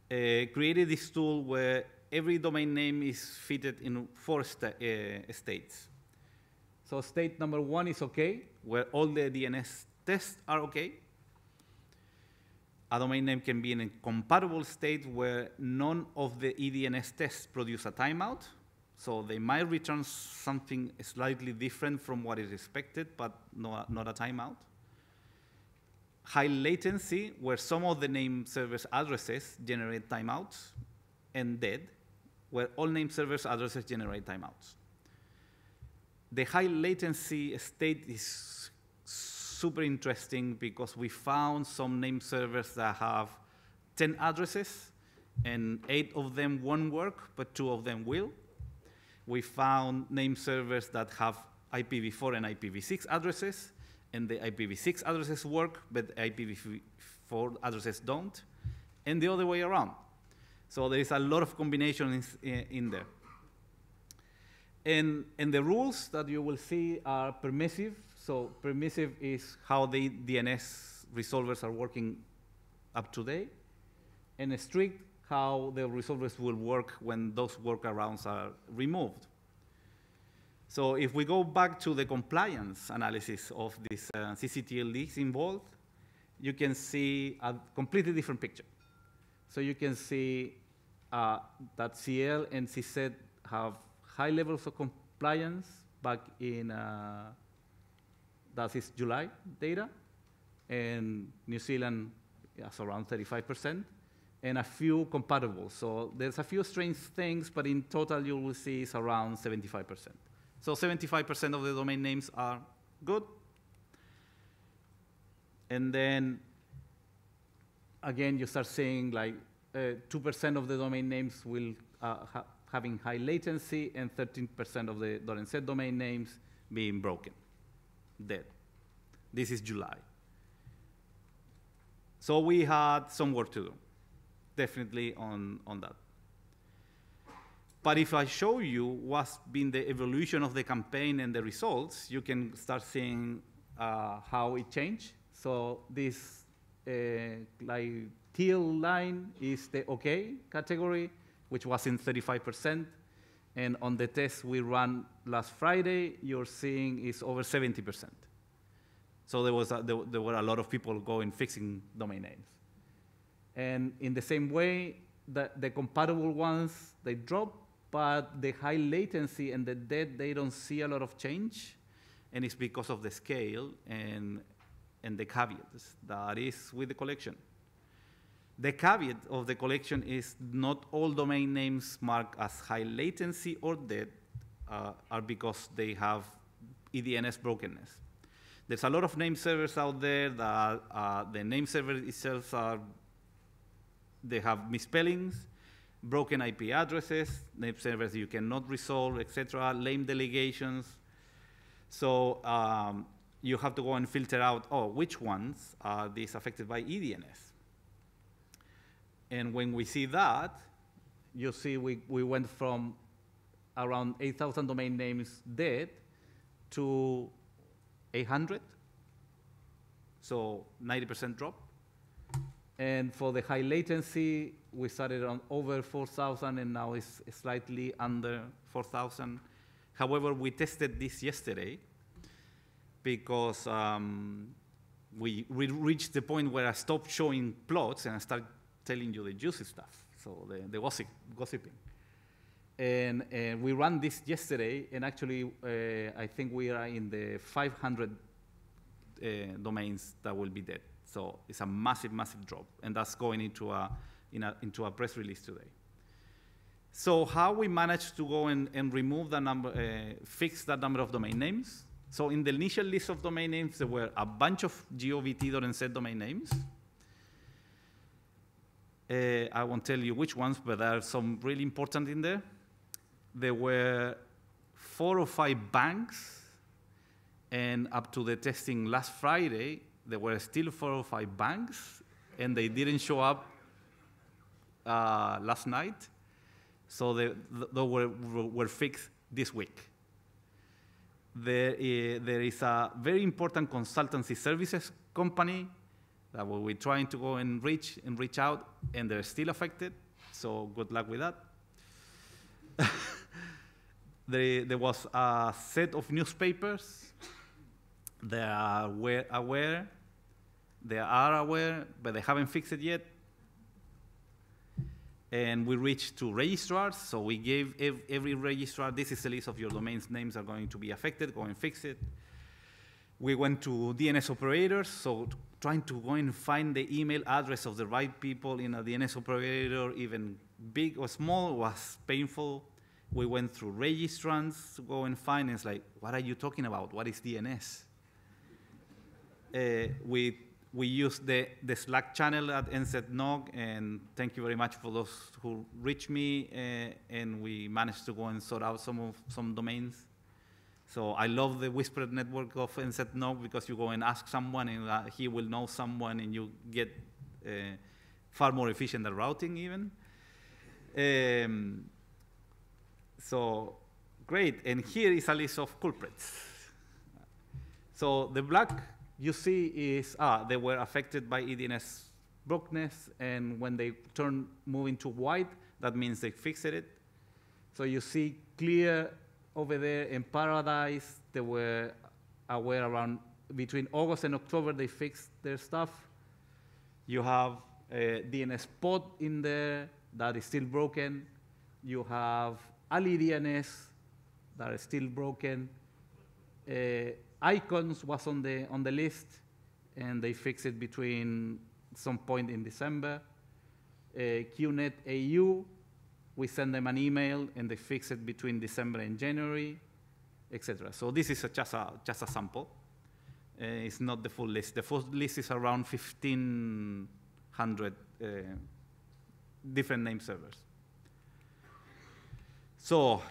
[SPEAKER 7] created this tool where every domain name is fitted in four uh, states. So state number one is okay, where all the DNS tests are okay. A domain name can be in a compatible state where none of the EDNS tests produce a timeout. So they might return something slightly different from what is expected, but not a timeout. High latency, where some of the name server's addresses generate timeouts, and dead, where all name servers addresses generate timeouts. The high latency state is super interesting because we found some name servers that have 10 addresses and eight of them won't work, but two of them will. We found name servers that have IPv4 and IPv6 addresses, and the IPv6 addresses work, but IPv4 addresses don't, and the other way around. So there is a lot of combinations in, in there. And, and the rules that you will see are permissive. So permissive is how the DNS resolvers are working up to date, and strict how the resolvers will work when those workarounds are removed. So if we go back to the compliance analysis of these uh, CCTLDs involved, you can see a completely different picture. So you can see uh, that CL and CZ have high levels of compliance back in, uh, that is July data, and New Zealand is around 35%, and a few compatible. So there's a few strange things, but in total you will see it's around 75%. So 75% of the domain names are good. And then again, you start seeing like 2% uh, of the domain names will uh, ha having high latency and 13% of the .nz domain names being broken, dead. This is July. So we had some work to do, definitely on, on that. But if I show you what's been the evolution of the campaign and the results, you can start seeing uh, how it changed. So this uh, like teal line is the OK category, which was in 35%. And on the test we ran last Friday, you're seeing is over 70%. So there, was a, there, there, were a lot of people going fixing domain names. And in the same way, the, the compatible ones, they drop, but the high latency and the dead, they don't see a lot of change. And it's because of the scale and, and the caveats that is with the collection. The caveat of the collection is not all domain names marked as high latency or dead uh, are because they have EDNS brokenness. There's a lot of name servers out there that uh, the name server itself are, they have misspellings, broken IP addresses, name servers you cannot resolve, etc., lame delegations. So um, you have to go and filter out, oh, which ones are these affected by EDNS? And when we see that, you see we, we went from around 8,000 domain names dead to 800, so 90% drop. And for the high latency, we started on over 4,000 and now it's slightly under 4,000. However, we tested this yesterday because um, we, we reached the point where I stopped showing plots and I started telling you the juicy stuff, so the, the gossip, gossiping. And uh, we ran this yesterday, and actually, uh, I think we are in the 500 uh, domains that will be dead. So it's a massive, massive drop, and that's going into a, in a, into a press release today. So how we managed to go and, and remove the number, uh, fix that number of domain names. So in the initial list of domain names, there were a bunch of govt.nz domain names, uh, I won't tell you which ones, but there are some really important in there. There were four or five banks, and up to the testing last Friday, there were still four or five banks, and they didn't show up uh, last night, so they, they were, were fixed this week. There is, there is a very important consultancy services company that we're trying to go and reach and reach out, and they're still affected. So good luck with that. there, there was a set of newspapers. They are aware, aware, they are aware, but they haven't fixed it yet. And we reached to registrars, so we gave ev every registrar, this is the list of your domains names are going to be affected, go and fix it. We went to DNS operators, so trying to go and find the email address of the right people in a DNS operator, even big or small, was painful. We went through registrants to go and find. It's like, what are you talking about? What is DNS? Uh, we we use the, the Slack channel at NZNOG, and thank you very much for those who reached me, uh, and we managed to go and sort out some of some domains. So I love the whispered network of NZNOG because you go and ask someone, and uh, he will know someone, and you get uh, far more efficient at routing even. Um, so great, and here is a list of culprits. So the black you see is, ah, they were affected by EDNS brokenness, and when they turn, move into white, that means they fixed it. So you see clear over there in Paradise, they were aware around between August and October, they fixed their stuff. You have a DNS pod in there that is still broken. You have Ali DNS that is still broken. Uh, Iconz was on the, on the list, and they fixed it between some point in December. Uh, QNet AU, we send them an email, and they fix it between December and January, etc. So this is a, just, a, just a sample. Uh, it's not the full list. The full list is around 1,500 uh, different name servers. So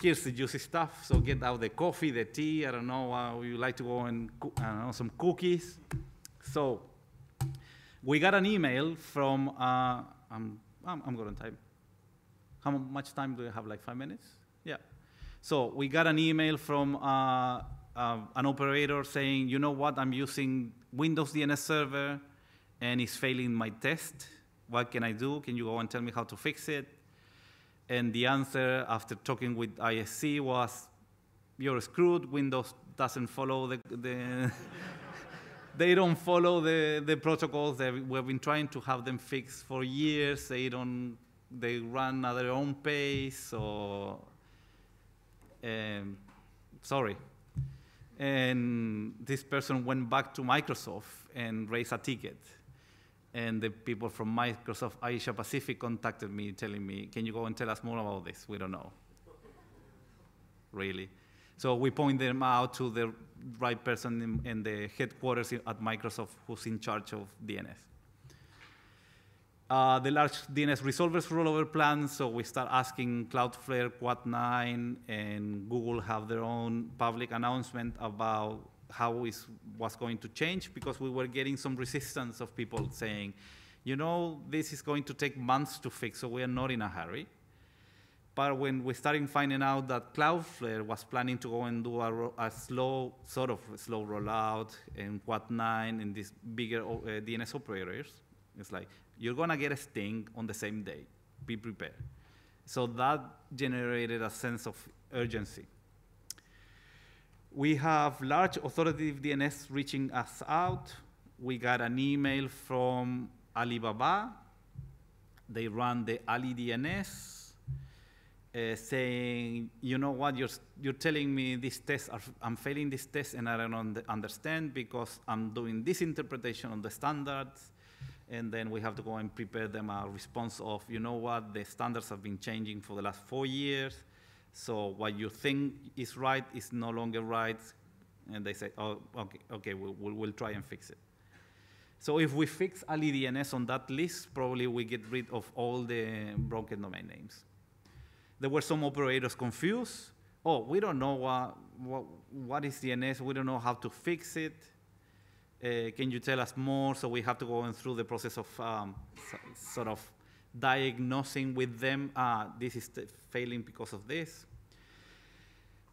[SPEAKER 7] here's the juicy stuff. So get out the coffee, the tea. I don't know. Uh, you like to go and know some cookies. So we got an email from. Uh, I'm, I'm, I'm going to time. How much time do you have? Like five minutes? Yeah. So we got an email from uh, uh, an operator saying, you know what? I'm using Windows DNS Server, and it's failing my test. What can I do? Can you go and tell me how to fix it? And the answer after talking with ISC was, you're screwed, Windows doesn't follow the, the they don't follow the, the protocols. They've, we've been trying to have them fixed for years. They don't, they run at their own pace, so, um, sorry. And this person went back to Microsoft and raised a ticket and the people from Microsoft Asia Pacific contacted me telling me, can you go and tell us more about this? We don't know. really. So we point them out to the right person in, in, the headquarters at Microsoft who's in charge of DNS. Uh, the large DNS resolvers rollover plan, so we start asking Cloudflare, Quad9, and Google have their own public announcement about how is was going to change because we were getting some resistance of people saying, you know, this is going to take months to fix, so we are not in a hurry. But when we started finding out that Cloudflare was planning to go and do a, a slow, sort of slow rollout in Quad9 and these bigger uh, DNS operators, it's like, you're going to get a sting on the same day. Be prepared. So that generated a sense of urgency. We have large authoritative DNS reaching us out. We got an email from Alibaba. They run the Ali DNS uh, saying, you know what, you're, you're telling me this test, I'm failing this test and I don't understand because I'm doing this interpretation of the standards. And then we have to go and prepare them a response of, you know what, the standards have been changing for the last four years so what you think is right is no longer right, and they say, oh, okay, okay, we'll, we'll try and fix it. So if we fix Ali DNS on that list, probably we get rid of all the broken domain names. There were some operators confused. Oh, we don't know what, what, what is DNS. We don't know how to fix it. Uh, can you tell us more? So we have to go through the process of um, sort of diagnosing with them, ah, this is failing because of this.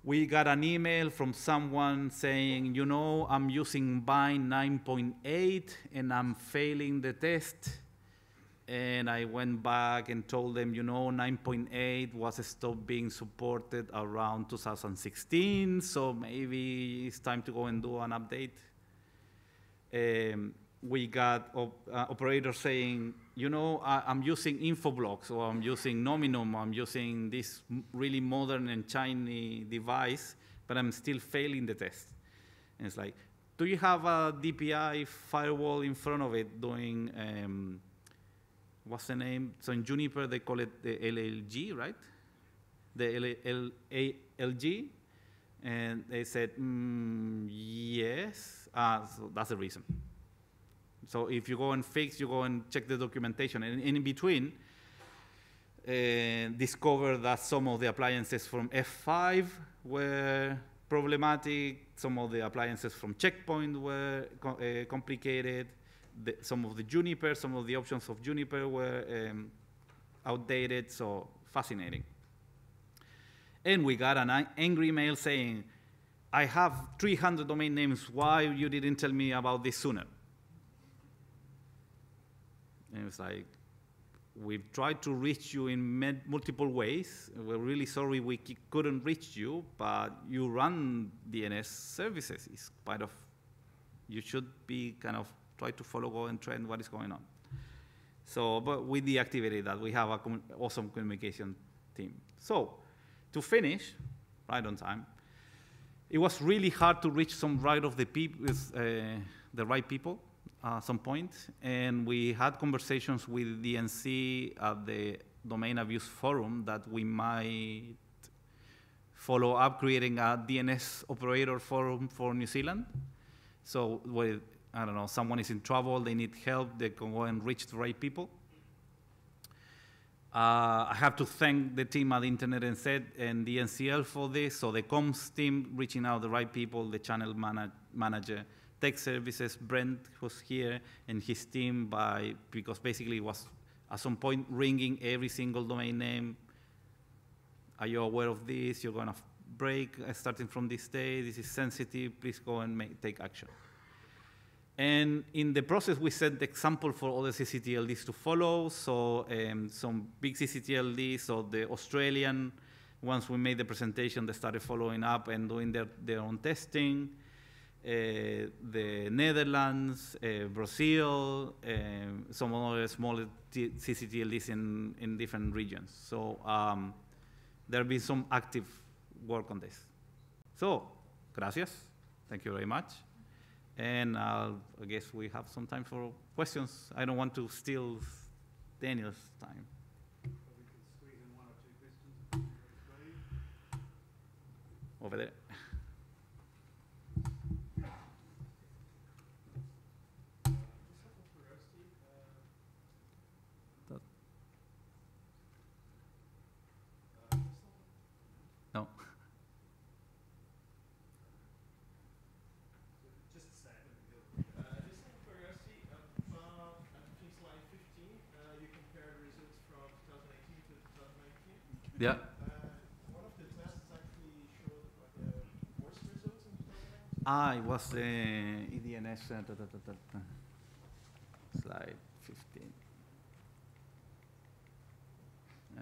[SPEAKER 7] We got an email from someone saying, you know, I'm using Bind 9.8 and I'm failing the test. And I went back and told them, you know, 9.8 was stopped being supported around 2016, so maybe it's time to go and do an update. Um, we got op uh, operators saying, you know, I, am using Infoblox or I'm using Nominum, I'm using this really modern and shiny device, but I'm still failing the test. And it's like, do you have a DPI firewall in front of it doing um, what's the name? So in Juniper, they call it the ALG, right? The ALG. And they said, mm, yes. Ah, so that's the reason. So if you go and fix, you go and check the documentation. And in between, uh, discover that some of the appliances from F5 were problematic, some of the appliances from Checkpoint were co uh, complicated, the, some of the Juniper, some of the options of Juniper were um, outdated, so fascinating. And we got an angry mail saying, I have 300 domain names, why you didn't tell me about this sooner? And it was like, we've tried to reach you in multiple ways. We're really sorry we couldn't reach you, but you run DNS services. It's part of, you should be kind of try to follow and trend what is going on. So, but we deactivated that. We have an awesome communication team. So, to finish, right on time, it was really hard to reach some right of the people, uh, the right people at some point, and we had conversations with DNC at the Domain Abuse Forum that we might follow up creating a DNS operator forum for New Zealand. So with, I don't know, someone is in trouble, they need help, they can go and reach the right people. Uh, I have to thank the team at Internet NZ and the NCL for this. So the comms team reaching out the right people, the channel mana manager, tech services, Brent was here and his team by, because basically it was at some point ringing every single domain name. Are you aware of this? You're going to break uh, starting from this day. This is sensitive. Please go and make, take action. And in the process, we set the example for other CCTLDs to follow. So um, some big CCTLDs, so the Australian, once we made the presentation, they started following up and doing their, their own testing. Uh, the Netherlands, uh, Brazil, uh, some other smaller CCTLDs in, in different regions. So um, there'll be some active work on this. So, gracias. Thank you very much. And uh, I guess we have some time for questions. I don't want to steal Daniel's time. Over there. Yeah. Ah, it was the EDNS uh, da, da, da, slide 15. Uh,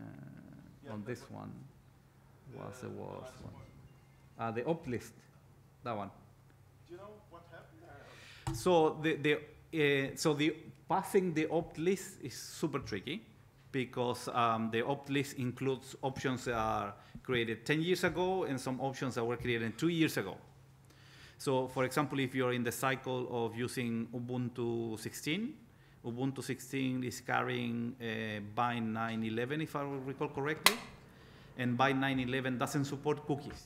[SPEAKER 7] yeah, on this one was the worst one. Ah, the op list, that one.
[SPEAKER 8] Do you know what happened?
[SPEAKER 7] So the the uh, so the passing the opt list is super tricky because um, the opt list includes options that are created 10 years ago and some options that were created two years ago. So for example, if you're in the cycle of using Ubuntu 16, Ubuntu 16 is carrying uh, Bind 9.11, if I recall correctly, and Bind 9.11 doesn't support cookies,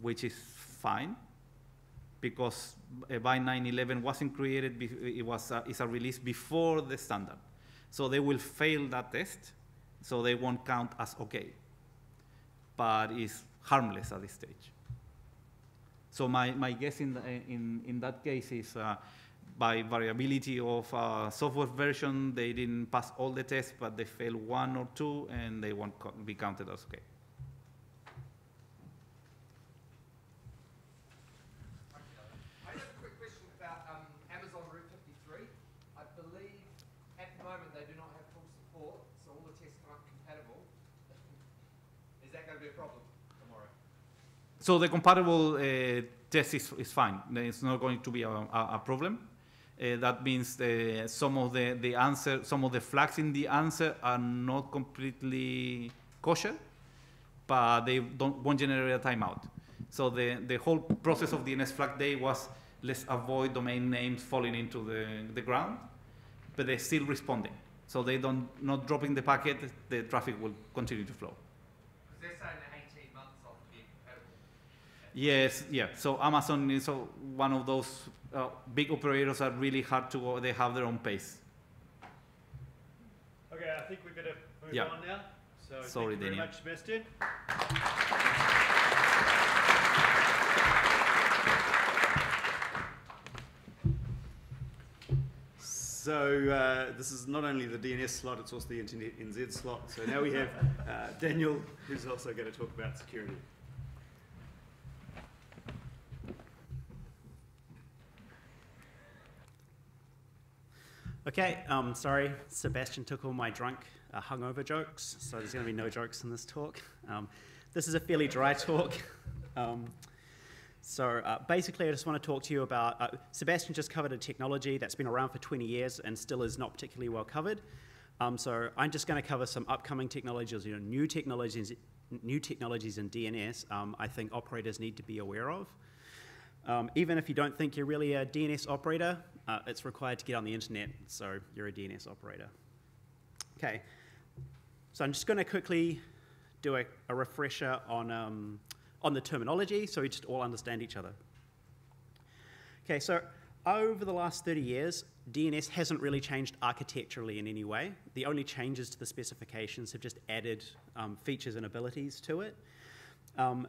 [SPEAKER 7] which is fine because uh, Bind 9.11 wasn't created, it was a, it's a release before the standard. So they will fail that test, so they won't count as okay. But it's harmless at this stage. So my, my guess in, the, in, in that case is uh, by variability of uh, software version, they didn't pass all the tests, but they failed one or two, and they won't be counted as okay. So the compatible uh, test is, is fine. It's not going to be a, a, problem. Uh, that means some of the, the answer, some of the flags in the answer are not completely kosher, but they don't, won't generate a timeout. So the, the whole process of DNS flag day was let's avoid domain names falling into the, the ground. but they're still responding. So they don't not dropping the packet, the traffic will continue to flow.
[SPEAKER 9] They're saying that 18 months off to be compatible.
[SPEAKER 7] Yes, yeah. So Amazon is uh, one of those uh, big operators are really hard to go. They have their own pace.
[SPEAKER 1] Okay, I think we better move
[SPEAKER 7] Yeah.
[SPEAKER 1] on now. So
[SPEAKER 7] Sorry,
[SPEAKER 1] thank you very
[SPEAKER 7] Daniel.
[SPEAKER 1] much, Sebastian. So uh, this is not only the DNS slot, it's also the Internet NZ slot. So now we have uh, Daniel, who's also going to talk about security.
[SPEAKER 3] Okay, um, sorry, Sebastian took all my drunk, uh, hungover jokes, so there's going to be no jokes in this talk. Um, this is a fairly dry talk. Um, so uh, basically, I just want to talk to you about. Uh, Sebastian just covered a technology that's been around for 20 years and still is not particularly well covered. Um, so I'm just going to cover some upcoming technologies, you know, new technologies, new technologies in DNS. Um, I think operators need to be aware of. Um, even if you don't think you're really a DNS operator, uh, it's required to get on the internet, so you're a DNS operator. Okay, so I'm just going to quickly do a, a refresher on, um, on the terminology so we just all understand each other. Okay, so over the last 30 years, DNS hasn't really changed architecturally in any way. The only changes to the specifications have just added um, features and abilities to it. Um,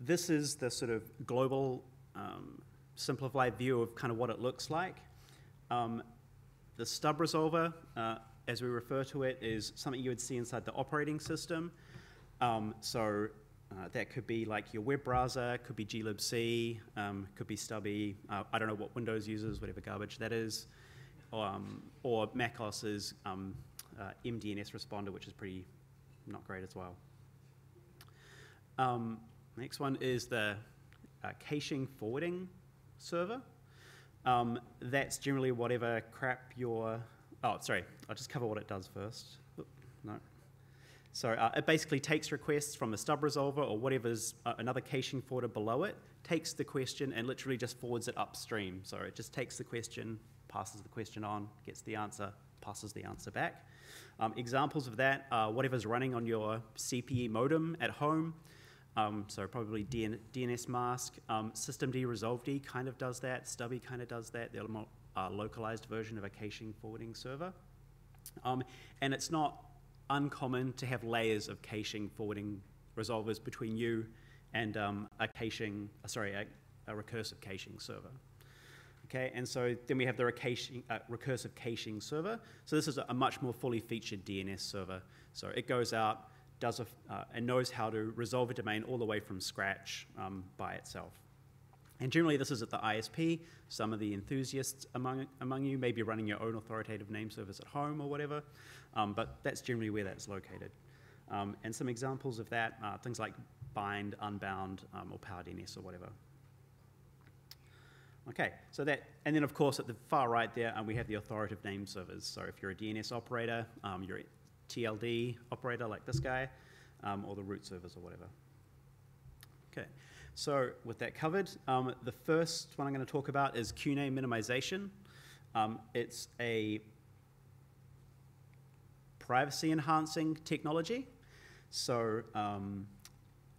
[SPEAKER 3] this is the sort of global um, simplified view of kind of what it looks like. Um, the stub resolver, uh, as we refer to it, is something you would see inside the operating system. Um, so uh, that could be like your web browser, could be glibc, um, could be stubby. Uh, I don't know what Windows uses, whatever garbage that is. Um, or macOS's um, uh, MDNS responder, which is pretty not great as well. Um, next one is the uh, caching forwarding server. Um, that's generally whatever crap your. Oh, sorry. I'll just cover what it does first. No. So uh, it basically takes requests from the stub resolver or whatever's uh, another caching forwarder below it, takes the question and literally just forwards it upstream. So it just takes the question, passes the question on, gets the answer, passes the answer back. Um, examples of that are whatever's running on your CPE modem at home. Um, so probably DN- dnsmasq. Um, Systemd resolved kind of does that. Stubby kind of does that. A more uh, localized version of a caching forwarding server. Um, and it's not uncommon to have layers of caching forwarding resolvers between you and um, a caching, uh, sorry, a, a recursive caching server. Okay, and so then we have the recaching, uh, recursive caching server. So this is a, a much more fully featured DNS server. So it goes out, does a, uh, and knows how to resolve a domain all the way from scratch um, by itself. And generally, this is at the ISP. Some of the enthusiasts among, among you may be running your own authoritative name service at home or whatever, um, but that's generally where that's located. Um, and some examples of that are things like Bind, Unbound, um, or PowerDNS or whatever. Okay, so that, and then of course at the far right there, um, we have the authoritative name servers. So if you're a DNS operator, um, you're a TLD operator like this guy, um, or the root servers or whatever. Okay, so with that covered, um, the first one I'm going to talk about is QNAME minimization. Um, it's a privacy enhancing technology. So um,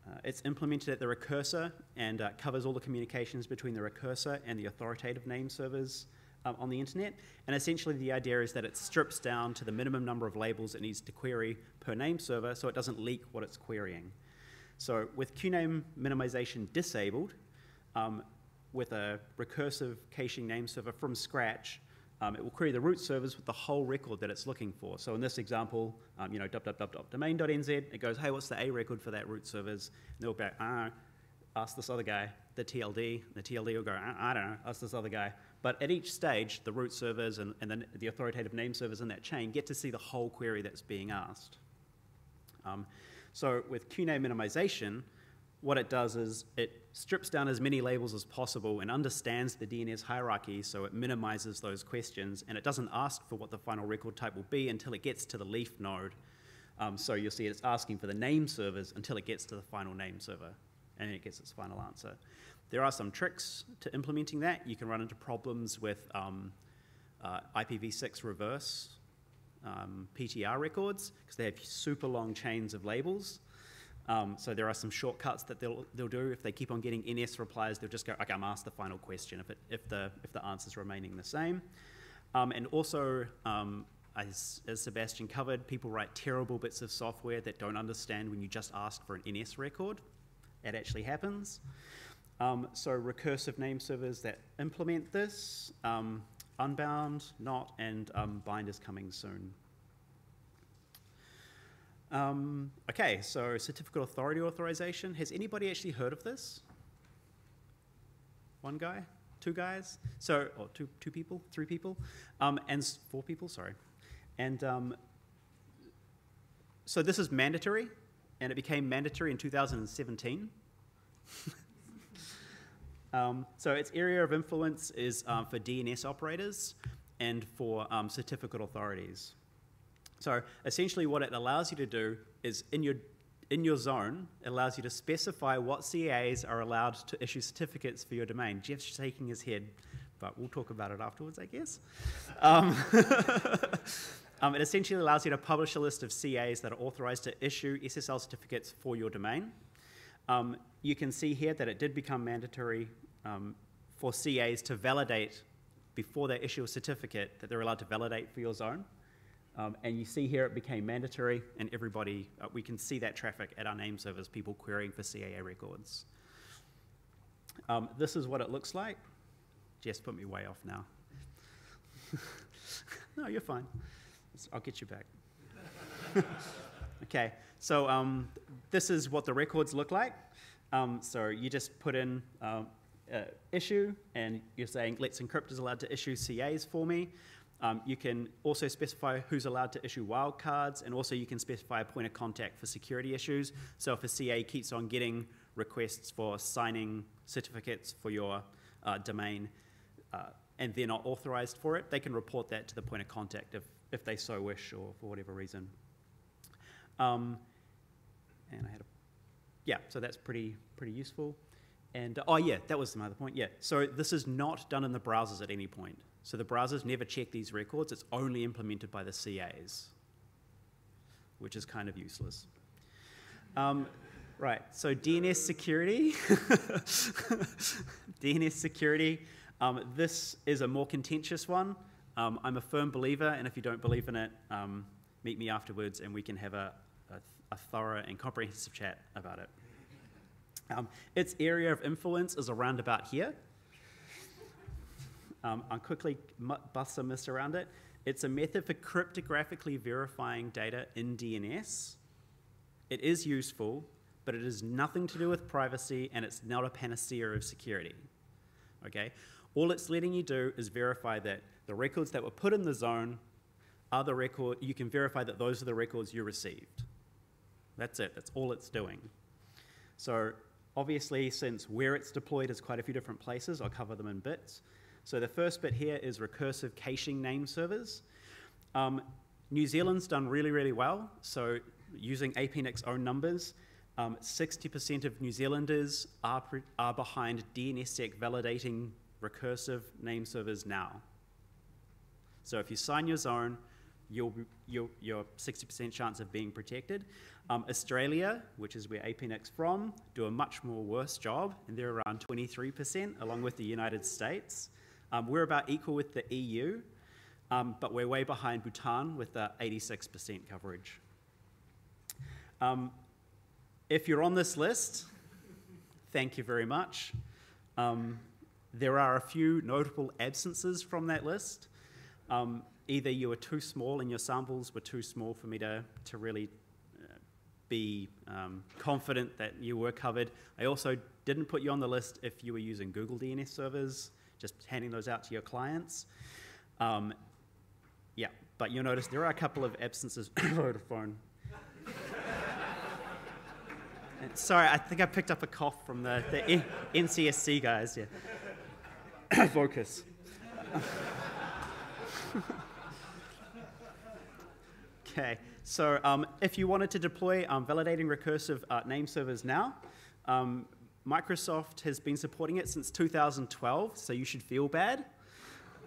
[SPEAKER 3] uh, it's implemented at the recursor and uh, covers all the communications between the recursor and the authoritative name servers um, on the internet. And essentially, the idea is that it strips down to the minimum number of labels it needs to query per name server so it doesn't leak what it's querying. So, with QNAME minimization disabled, um, with a recursive caching name server from scratch, um, it will query the root servers with the whole record that it's looking for. So in this example, um, you know, www.domain.nz, it goes, hey, what's the A record for that root servers? And they'll go, ah, ask this other guy, the TLD. The TLD will go, I, I don't know, ask this other guy. But at each stage, the root servers and, and then the authoritative name servers in that chain get to see the whole query that's being asked. Um, so with QNAME minimization, what it does is it strips down as many labels as possible and understands the DNS hierarchy so it minimizes those questions and it doesn't ask for what the final record type will be until it gets to the leaf node. Um, so you'll see it's asking for the name servers until it gets to the final name server and it gets its final answer. There are some tricks to implementing that. You can run into problems with um, uh, IPv6 reverse um, PTR records because they have super long chains of labels. Um, so there are some shortcuts that they'll, they'll do. If they keep on getting NS replies, they'll just go, okay, I'm asked the final question if, it, if, the, if the answer's remaining the same. Um, and also, um, as, as Sebastian covered, people write terrible bits of software that don't understand when you just ask for an NS record. It actually happens. Um, so recursive name servers that implement this, um, Unbound, Knot, and um, Bind is coming soon. Um, okay, so certificate authority authorization. Has anybody actually heard of this? One guy? Two guys? So, or two, two people? Three people? Um, and four people, sorry. And um, so this is mandatory, and it became mandatory in 2017. um, so its area of influence is um, for DNS operators and for um, certificate authorities. So essentially what it allows you to do is in your, in your zone, it allows you to specify what CAs are allowed to issue certificates for your domain. Jeff's shaking his head, but we'll talk about it afterwards, I guess. Um, um, it essentially allows you to publish a list of CAs that are authorized to issue SSL certificates for your domain. Um, you can see here that it did become mandatory um, for CAs to validate before they issue a certificate that they're allowed to validate for your zone. Um, and you see here it became mandatory, and everybody, uh, we can see that traffic at our name servers, people querying for CAA records. Um, this is what it looks like. Jess put me way off now. no, you're fine. I'll get you back. okay, so um, this is what the records look like. Um, so you just put in um, uh, issue, and you're saying, Let's Encrypt is allowed to issue CAs for me. Um, you can also specify who's allowed to issue wildcards, and also you can specify a point of contact for security issues. So if a CA keeps on getting requests for signing certificates for your uh, domain, uh, and they're not authorized for it, they can report that to the point of contact if, if they so wish or for whatever reason. Um, and I had a, yeah, so that's pretty, pretty useful. And, oh yeah, that was another point, yeah. So this is not done in the browsers at any point. So the browsers never check these records, it's only implemented by the CAs, which is kind of useless. Um, right, so DNS security. DNS security. Um, this is a more contentious one. Um, I'm a firm believer, and if you don't believe in it, um, meet me afterwards and we can have a, a, a thorough and comprehensive chat about it. Um, its area of influence is around about here. Um, I'll quickly bust some myths around it. It's a method for cryptographically verifying data in DNS. It is useful, but it has nothing to do with privacy and it's not a panacea of security. Okay? All it's letting you do is verify that the records that were put in the zone are the record, you can verify that those are the records you received. That's it, that's all it's doing. So obviously, since where it's deployed is quite a few different places, I'll cover them in bits. So the first bit here is recursive caching name servers. Um, New Zealand's done really, really well. So using APNIC's own numbers, 60% um, of New Zealanders are, are behind DNSSEC validating recursive name servers now. So if you sign your zone, you'll, you'll, your 60% chance of being protected. Um, Australia, which is where APNIC's from, do a much more worse job, and they're around 23%, along with the United States. Um, we're about equal with the EU, um, but we're way behind Bhutan with the 86% coverage. Um, if you're on this list, thank you very much. Um, there are a few notable absences from that list. Um, either you were too small and your samples were too small for me to, to really uh, be um, confident that you were covered. I also didn't put you on the list if you were using Google DNS servers just handing those out to your clients. Um, yeah, but you'll notice there are a couple of absences. Vodafone. Sorry, I think I picked up a cough from the, the NCSC guys. Yeah. Vocus. okay, so um, if you wanted to deploy um, validating recursive uh, name servers now, um, Microsoft has been supporting it since 2012, so you should feel bad.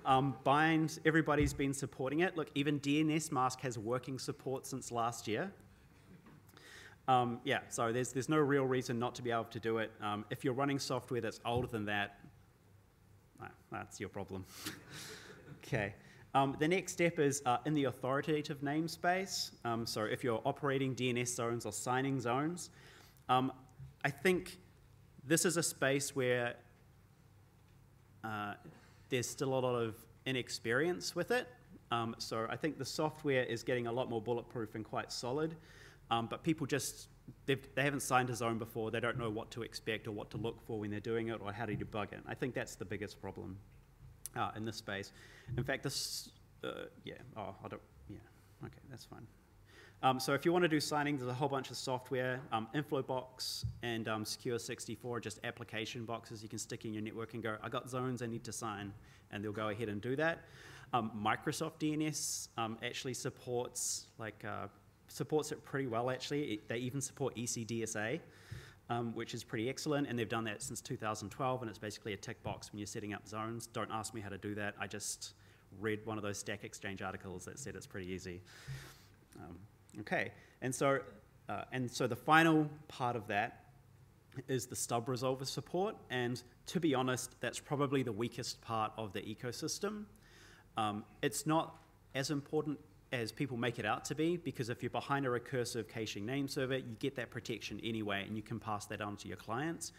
[SPEAKER 3] Um, Bind, everybody's been supporting it. Look, even dnsmasq has working support since last year. Um, yeah, so there's, there's no real reason not to be able to do it. Um, if you're running software that's older than that, that's your problem. okay. Um, the next step is uh, in the authoritative namespace. Um, so if you're operating DNS zones or signing zones, um, I think this is a space where uh, there's still a lot of inexperience with it. Um, so I think the software is getting a lot more bulletproof and quite solid. Um, but people just, they haven't signed a zone before. They don't know what to expect or what to look for when they're doing it or how to debug it. I think that's the biggest problem uh, in this space. In fact, this, uh, yeah, oh, I don't, yeah, okay, that's fine. Um, so if you want to do signing, there's a whole bunch of software. Um, Infoblox and um, Secure64 are just application boxes you can stick in your network and go, I got zones I need to sign, and they'll go ahead and do that. Um, Microsoft DNS um, actually supports like uh, supports it pretty well actually. It, they even support ECDSA, um, which is pretty excellent, and they've done that since 2012, and it's basically a tick box when you're setting up zones. Don't ask me how to do that. I just read one of those Stack Exchange articles that said it's pretty easy. Um, Okay, and so, uh, and so the final part of that is the stub resolver support, and to be honest, that's probably the weakest part of the ecosystem. Um, it's not as important as people make it out to be, because if you're behind a recursive caching name server, you get that protection anyway, and you can pass that on to your clients.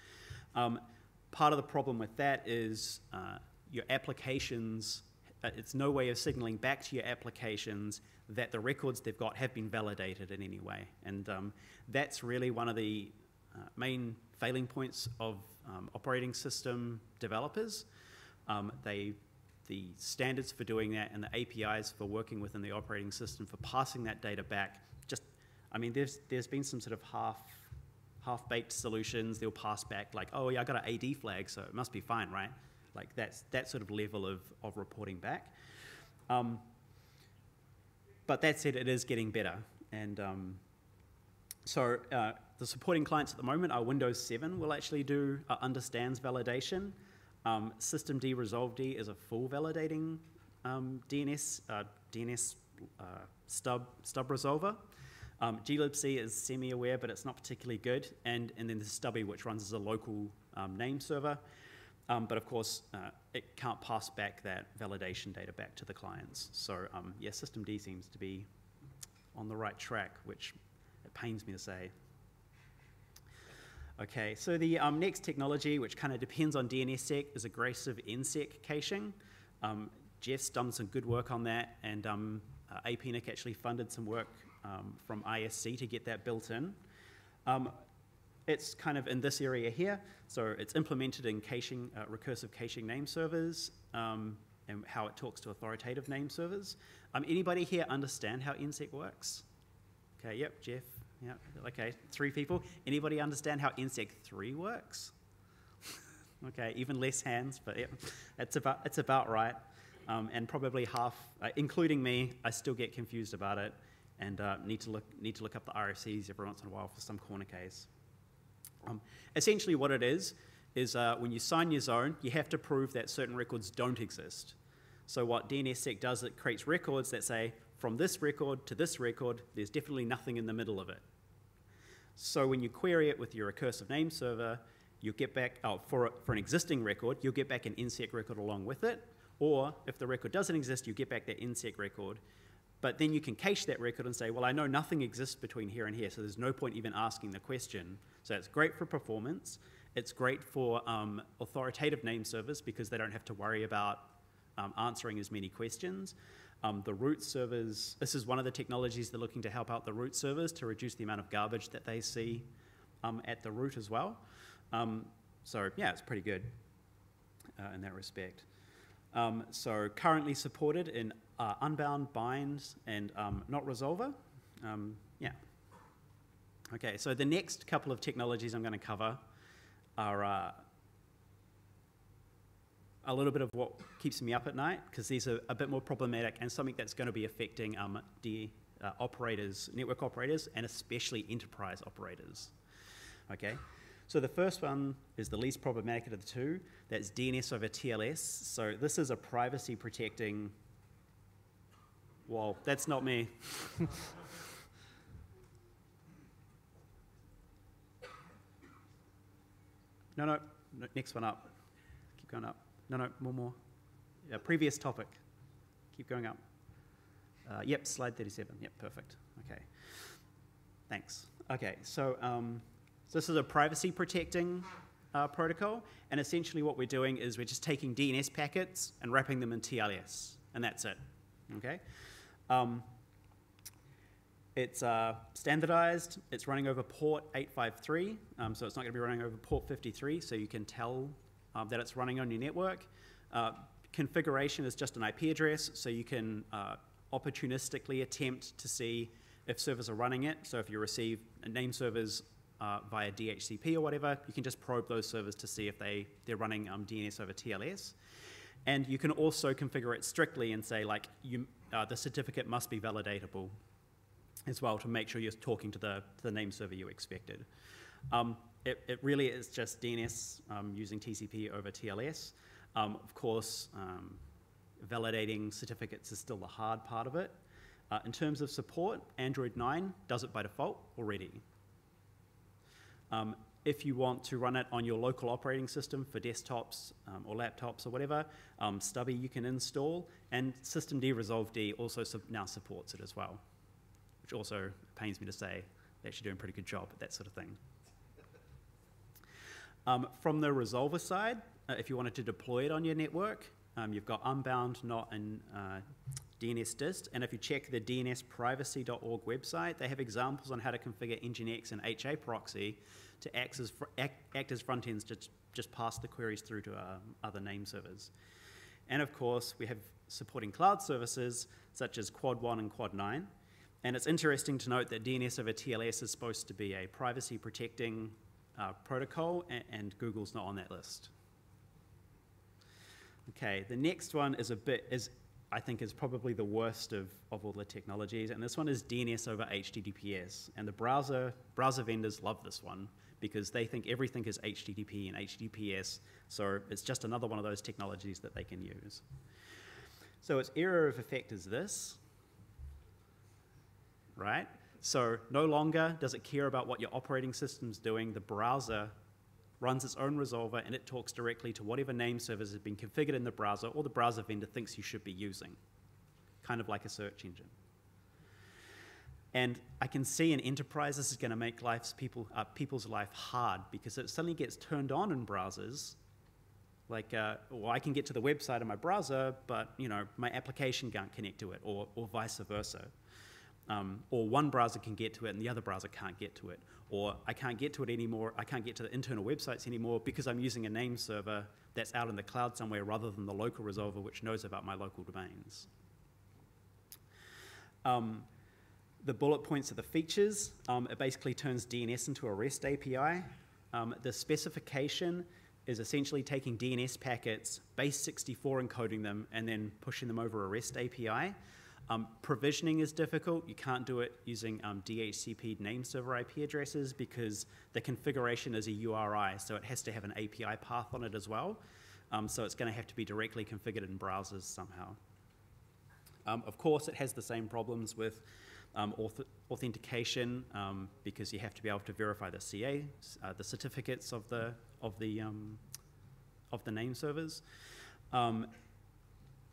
[SPEAKER 3] Um, part of the problem with that is uh, your applications, uh, it's no way of signaling back to your applications that the records they've got have been validated in any way. And um, that's really one of the uh, main failing points of um, operating system developers. Um, they, the standards for doing that and the APIs for working within the operating system for passing that data back, just, I mean, there's, there's been some sort of half, half-baked solutions. They'll pass back like, oh yeah, I got an AD flag, so it must be fine, right? Like that's that sort of level of, of reporting back. Um, but that said, it is getting better. And um, so uh, the supporting clients at the moment are Windows 7 will actually do uh, understands validation. Um, Systemd ResolveD is a full validating um, DNS uh, DNS uh, stub stub resolver. Um, glibc is semi-aware, but it's not particularly good. And and then there's Stubby, which runs as a local um, name server. Um, but of course, uh, it can't pass back that validation data back to the clients. So um, yeah, Systemd seems to be on the right track, which it pains me to say. Okay, so the um, next technology, which kind of depends on DNSSEC, is aggressive NSEC caching. Um, Jeff's done some good work on that, and um, uh, APNIC actually funded some work um, from ISC to get that built in. Um, it's kind of in this area here. So it's implemented in caching, uh, recursive caching name servers um, and how it talks to authoritative name servers. Anybody here understand how NSEC works? Okay, yep, Jeff. Yep, okay, three people. Anybody understand how NSEC 3 works? okay, even less hands, but yep, it's about, it's about right. Um, and probably half, uh, including me, I still get confused about it and uh, need, to look, need to look up the RFCs every once in a while for some corner case. Um, essentially, what it is is uh, when you sign your zone, you have to prove that certain records don't exist. So what DNSSEC does, it creates records that say, from this record to this record, there's definitely nothing in the middle of it. So when you query it with your recursive name server, you'll get back, oh, for, for an existing record, you'll get back an NSEC record along with it. Or if the record doesn't exist, you get back that NSEC record. But then you can cache that record and say, well, I know nothing exists between here and here, so there's no point even asking the question. So it's great for performance. It's great for um, authoritative name servers because they don't have to worry about um, answering as many questions. Um, the root servers, this is one of the technologies they're looking to help out the root servers to reduce the amount of garbage that they see um, at the root as well. Um, so yeah, it's pretty good uh, in that respect. Um, so currently supported in uh, unbound, binds, and Knot resolver. yeah. Okay, so the next couple of technologies I'm going to cover are uh, a little bit of what keeps me up at night because these are a bit more problematic and something that's going to be affecting um, the uh, operators, network operators, and especially enterprise operators. Okay, So the first one is the least problematic of the two. That's DNS over TLS. So this is a privacy protecting. Whoa, that's not me. no, no, next one up. Keep going up. No, no, more, more. Yeah, previous topic. Keep going up. Uh, yep, slide 37. Yep, perfect. Okay. Thanks. Okay, so, um, so this is a privacy protecting uh, protocol, and essentially what we're doing is we're just taking DNS packets and wrapping them in TLS, and that's it. Okay. Um, it's uh, standardized. It's running over port 853, um, so it's not going to be running over port 53, so you can tell um, that it's running on your network. Uh, configuration is just an IP address, so you can uh, opportunistically attempt to see if servers are running it. So if you receive name servers uh, via DHCP or whatever, you can just probe those servers to see if they, they're running um, DNS over TLS. And you can also configure it strictly and say, like, you, uh, the certificate must be validatable as well to make sure you're talking to the, to the name server you expected. Um, it, it, really is just DNS um, using TCP over TLS. Um, of course, um, validating certificates is still the hard part of it. Uh, in terms of support, Android 9 does it by default already. Um, if you want to run it on your local operating system for desktops um, or laptops or whatever, Stubby you can install, and Systemd Resolve D also now supports it as well, which also pains me to say they're actually doing a pretty good job at that sort of thing. Um, from the resolver side, uh, if you wanted to deploy it on your network, um, you've got Unbound, Knot, and uh, dnsdist. And if you check the dnsprivacy.org website, they have examples on how to configure Nginx and HAProxy to act as, act, act as front ends to just pass the queries through to um, other name servers. And of course, we have supporting cloud services such as Quad 1 and Quad 9. And it's interesting to note that DNS over TLS is supposed to be a privacy protecting uh, protocol, and, and Google's not on that list. Okay, the next one is a bit is I think is probably the worst of, of all the technologies, and this one is DNS over HTTPS. And the browser browser vendors love this one because they think everything is HTTP and HTTPS, so it's just another one of those technologies that they can use. So its area of effect is this, right? So no longer does it care about what your operating system's doing, the browser runs its own resolver and it talks directly to whatever name servers have been configured in the browser or the browser vendor thinks you should be using, kind of like a search engine. And I can see in enterprise this is going to make life's people, uh, people's life hard because it suddenly gets turned on in browsers. Like, uh, well, I can get to the website in my browser, but you know my application can't connect to it, or, or vice versa. Um, or one browser can get to it and the other browser can't get to it. Or I can't get to it anymore, I can't get to the internal websites anymore because I'm using a name server that's out in the cloud somewhere rather than the local resolver which knows about my local domains. Um, the bullet points are the features. Um, it basically turns DNS into a REST API. Um, the specification is essentially taking DNS packets, base 64 encoding them, and then pushing them over a REST API. Um, provisioning is difficult. You can't do it using um, DHCP name server IP addresses because the configuration is a URI, so it has to have an API path on it as well. Um, so it's going to have to be directly configured in browsers somehow. Um, of course, it has the same problems with um, auth authentication um, because you have to be able to verify the CA, uh, the certificates of the of the of the name servers. Um,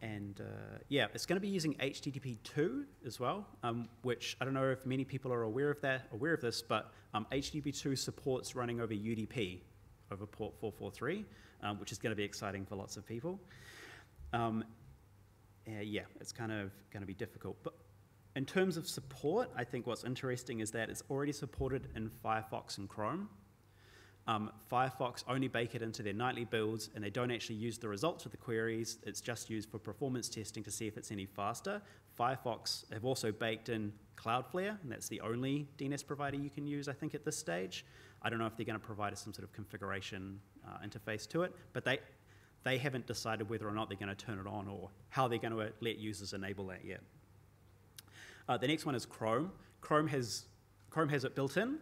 [SPEAKER 3] and uh, yeah, it's going to be using HTTP 2 as well, um, which I don't know if many people are aware of that, aware of this, but um, HTTP 2 supports running over UDP over port 443, um, which is going to be exciting for lots of people. Um, uh, yeah, it's kind of going to be difficult. But in terms of support, I think what's interesting is that it's already supported in Firefox and Chrome. Um, Firefox only bake it into their nightly builds and they don't actually use the results of the queries. It's just used for performance testing to see if it's any faster. Firefox have also baked in Cloudflare, and that's the only DNS provider you can use, I think, at this stage. I don't know if they're going to provide us some sort of configuration uh, interface to it, but they, they haven't decided whether or not they're going to turn it on or how they're going to let users enable that yet. Uh, the next one is Chrome. Chrome has, Chrome has it built in.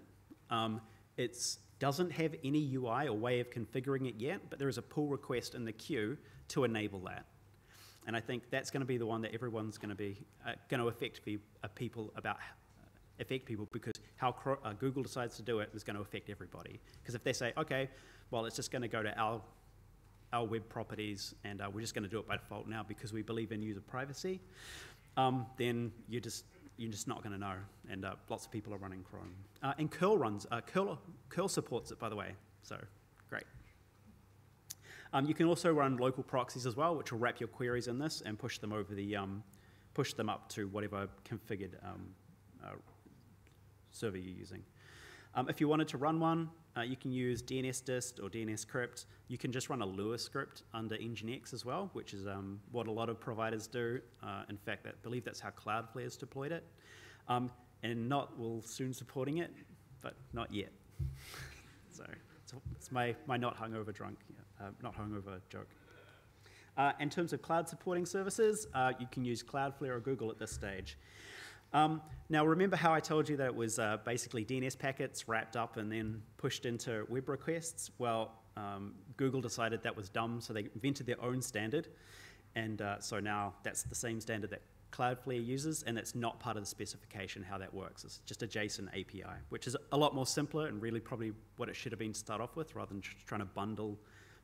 [SPEAKER 3] Um, it's doesn't have any UI or way of configuring it yet, but there is a pull request in the queue to enable that. And I think that's going to be the one that everyone's going to be uh, going to affect be, uh, people about uh, affect people because how uh, Google decides to do it is going to affect everybody. Because if they say, okay, well, it's just going to go to our our web properties and uh, we're just going to do it by default now because we believe in user privacy, um, then you're just you're just not going to know. And uh, lots of people are running Chrome. Uh, and curl runs. Uh, curl curl supports it, by the way. So great. Um, you can also run local proxies as well, which will wrap your queries in this and push them over the um, push them up to whatever configured um, uh, server you're using. Um, if you wanted to run one, uh, you can use dnsdist or DNSCrypt. You can just run a Lua script under Nginx as well, which is um, what a lot of providers do. Uh, in fact, I believe that's how Cloudflare's deployed it. Um, and Knot will soon supporting it, but not yet. so it's my, my not hungover drunk, uh, not hungover joke. Uh, in terms of cloud supporting services, uh, you can use Cloudflare or Google at this stage. Um, now, remember how I told you that it was uh, basically DNS packets wrapped up and then pushed into web requests? Well, um, Google decided that was dumb, so they invented their own standard. And uh, so now that's the same standard that Cloudflare uses, and it's not part of the specification how that works. It's just a JSON API, which is a lot more simpler and really probably what it should have been to start off with rather than trying to bundle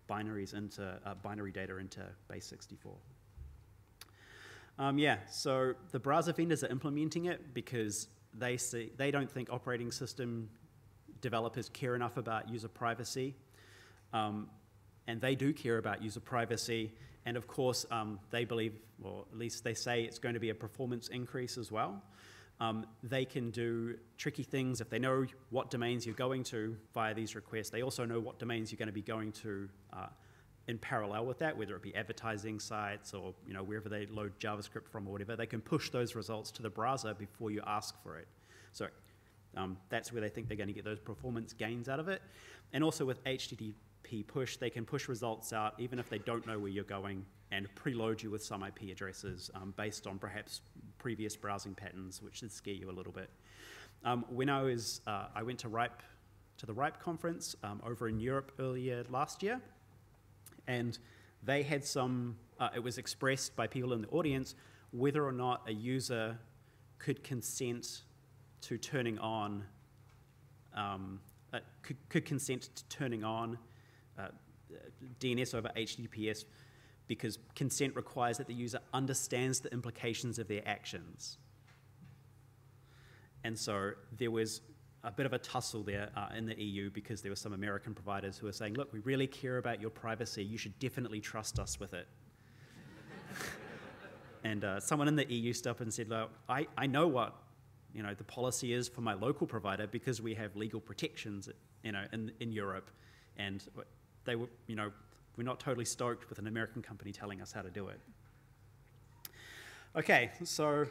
[SPEAKER 3] binaries into uh, binary data into base 64. Um, yeah, so the browser vendors are implementing it because they see they don't think operating system developers care enough about user privacy, um, and they do care about user privacy. And of course, um, they believe, or at least they say, it's going to be a performance increase as well. Um, they can do tricky things if they know what domains you're going to via these requests. They also know what domains you're going to be going to uh, in parallel with that, whether it be advertising sites or you know wherever they load JavaScript from or whatever, they can push those results to the browser before you ask for it. So um, that's where they think they're going to get those performance gains out of it. And also with HTTP push, they can push results out even if they don't know where you're going and preload you with some IP addresses um, based on perhaps previous browsing patterns, which should scare you a little bit. Um, when I was, uh, I went to RIPE, to the RIPE conference um, over in Europe earlier last year, and they had some, uh, it was expressed by people in the audience whether or not a user could consent to turning on, um, uh, could, could, consent to turning on uh, DNS over HTTPS because consent requires that the user understands the implications of their actions. And so there was a bit of a tussle there uh, in the EU because there were some American providers who were saying, look, we really care about your privacy. You should definitely trust us with it. and uh, someone in the EU stepped up and said, look, I, I know what you know, the policy is for my local provider because we have legal protections you know, in, in Europe. And they were, you know, we're not totally stoked with an American company telling us how to do it. Okay, so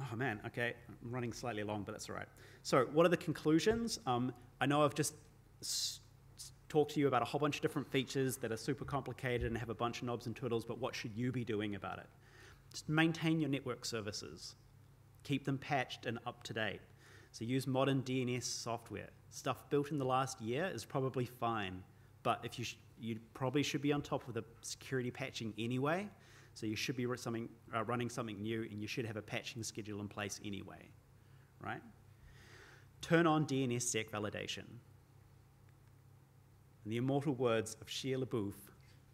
[SPEAKER 3] Oh man, okay, I'm running slightly long, but that's all right. So, what are the conclusions? Um, I know I've just talked to you about a whole bunch of different features that are super complicated and have a bunch of knobs and twiddles, but what should you be doing about it? Just maintain your network services, keep them patched and up to date. So, use modern DNS software. Stuff built in the last year is probably fine, but if you, you probably should be on top of the security patching anyway so you should be something, uh, running something new and you should have a patching schedule in place anyway, right? Turn on DNSSEC validation. In the immortal words of Shia LaBeouf,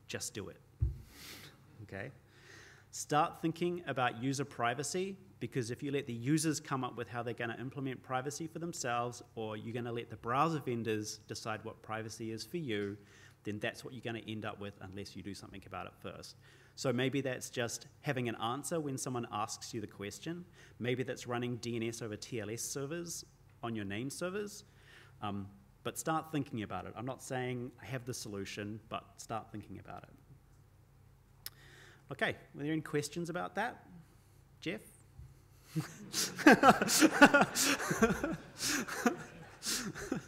[SPEAKER 3] just do it. okay? Start thinking about user privacy because if you let the users come up with how they're going to implement privacy for themselves or you're going to let the browser vendors decide what privacy is for you, then that's what you're going to end up with unless you do something about it first. So maybe that's just having an answer when someone asks you the question. Maybe that's running DNS over TLS servers on your name servers. Um, but start thinking about it. I'm not saying I have the solution, but start thinking about it. Okay, were there any questions about that? Jeff?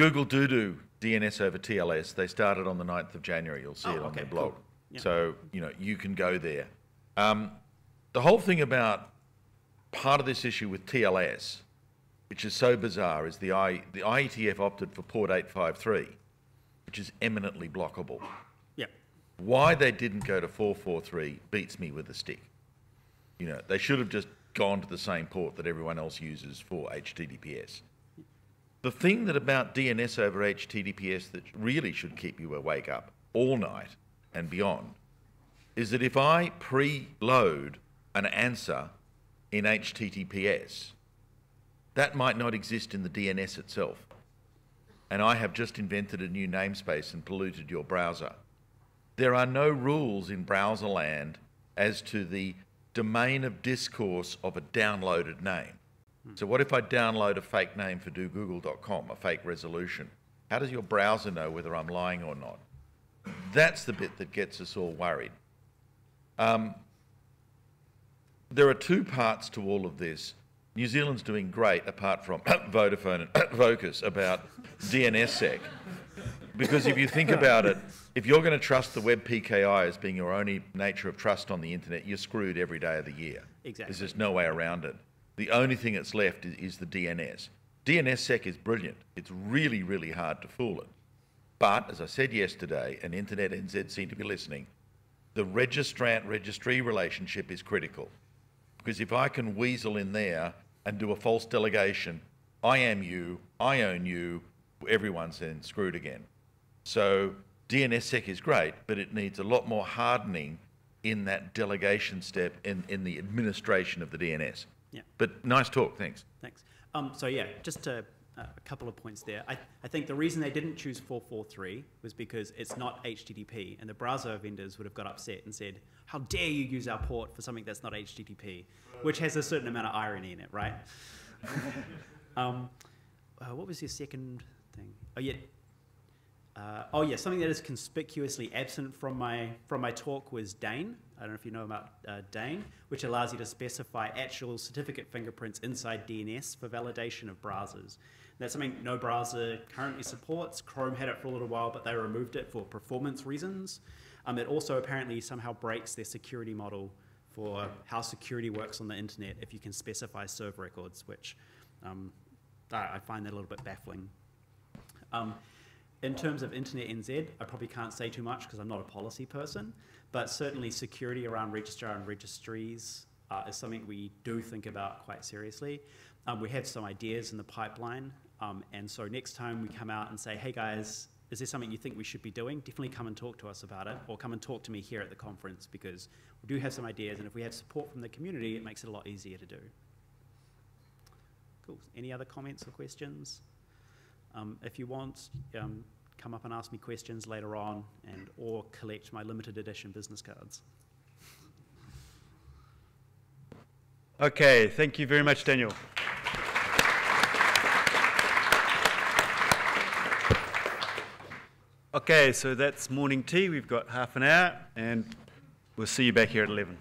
[SPEAKER 10] Google Doodoo. DNS over TLS. They started on the 9th of January. You'll see
[SPEAKER 3] Oh,
[SPEAKER 10] it on
[SPEAKER 3] okay,
[SPEAKER 10] their blog.
[SPEAKER 3] cool. Yeah.
[SPEAKER 10] So, you know, you can go there. Um, the whole thing about part of this issue with TLS, which is so bizarre, is the, I, the IETF opted for port 853, which is eminently blockable.
[SPEAKER 3] Yeah.
[SPEAKER 10] Why they didn't go to 443 beats me with a stick. You know, they should have just gone to the same port that everyone else uses for HTTPS. The thing that about DNS over HTTPS that really should keep you awake up all night and beyond is that if I preload an answer in HTTPS, that might not exist in the DNS itself. And I have just invented a new namespace and polluted your browser. There are no rules in browser land as to the domain of discourse of a downloaded name. So what if I download a fake name for dogoogle.com, a fake resolution? How does your browser know whether I'm lying or not? That's the bit that gets us all worried. Um, there are two parts to all of this. New Zealand's doing great, apart from Vodafone and Vocus, about DNSSEC. Because if you think about it, if you're going to trust the web PKI as being your only nature of trust on the internet, you're screwed every day of the year.
[SPEAKER 3] Exactly.
[SPEAKER 10] There's just no way around it. The only thing that's left is, is the DNS. DNSSEC is brilliant. It's really, really hard to fool it. But, as I said yesterday, and Internet NZ seem to be listening, the registrant registry relationship is critical. Because if I can weasel in there and do a false delegation, I am you, I own you, everyone's then screwed again. So DNSSEC is great, but it needs a lot more hardening in that delegation step in, in the administration of the DNS.
[SPEAKER 3] Yeah.
[SPEAKER 10] But nice talk, thanks.
[SPEAKER 3] Thanks. Um, so yeah, just to, uh, a couple of points there. I, I think the reason they didn't choose 443 was because it's not HTTP, and the browser vendors would have got upset and said, "How dare you use our port for something that's not HTTP?" Which has a certain amount of irony in it, right? um, uh, what was your second thing? Oh yeah. Uh, oh yeah, something that is conspicuously absent from my from my talk was DANE. I don't know if you know about uh, DANE, which allows you to specify actual certificate fingerprints inside DNS for validation of browsers. That's something no browser currently supports. Chrome had it for a little while, but they removed it for performance reasons. Um, it also apparently somehow breaks their security model for how security works on the internet if you can specify server records, which um, I find that a little bit baffling. Um, in terms of Internet NZ, I probably can't say too much because I'm not a policy person, but certainly security around registrar and registries uh, is something we do think about quite seriously. Um, we have some ideas in the pipeline, um, and so next time we come out and say, hey guys, is there something you think we should be doing? Definitely come and talk to us about it, or come and talk to me here at the conference because we do have some ideas, and if we have support from the community, it makes it a lot easier to do. Cool. Any other comments or questions? Um, if you want, um, come up and ask me questions later on, and or collect my limited edition business cards.
[SPEAKER 1] Okay, thank you very much, Daniel. Okay, so that's morning tea. We've got half an hour, and we'll see you back here at 11.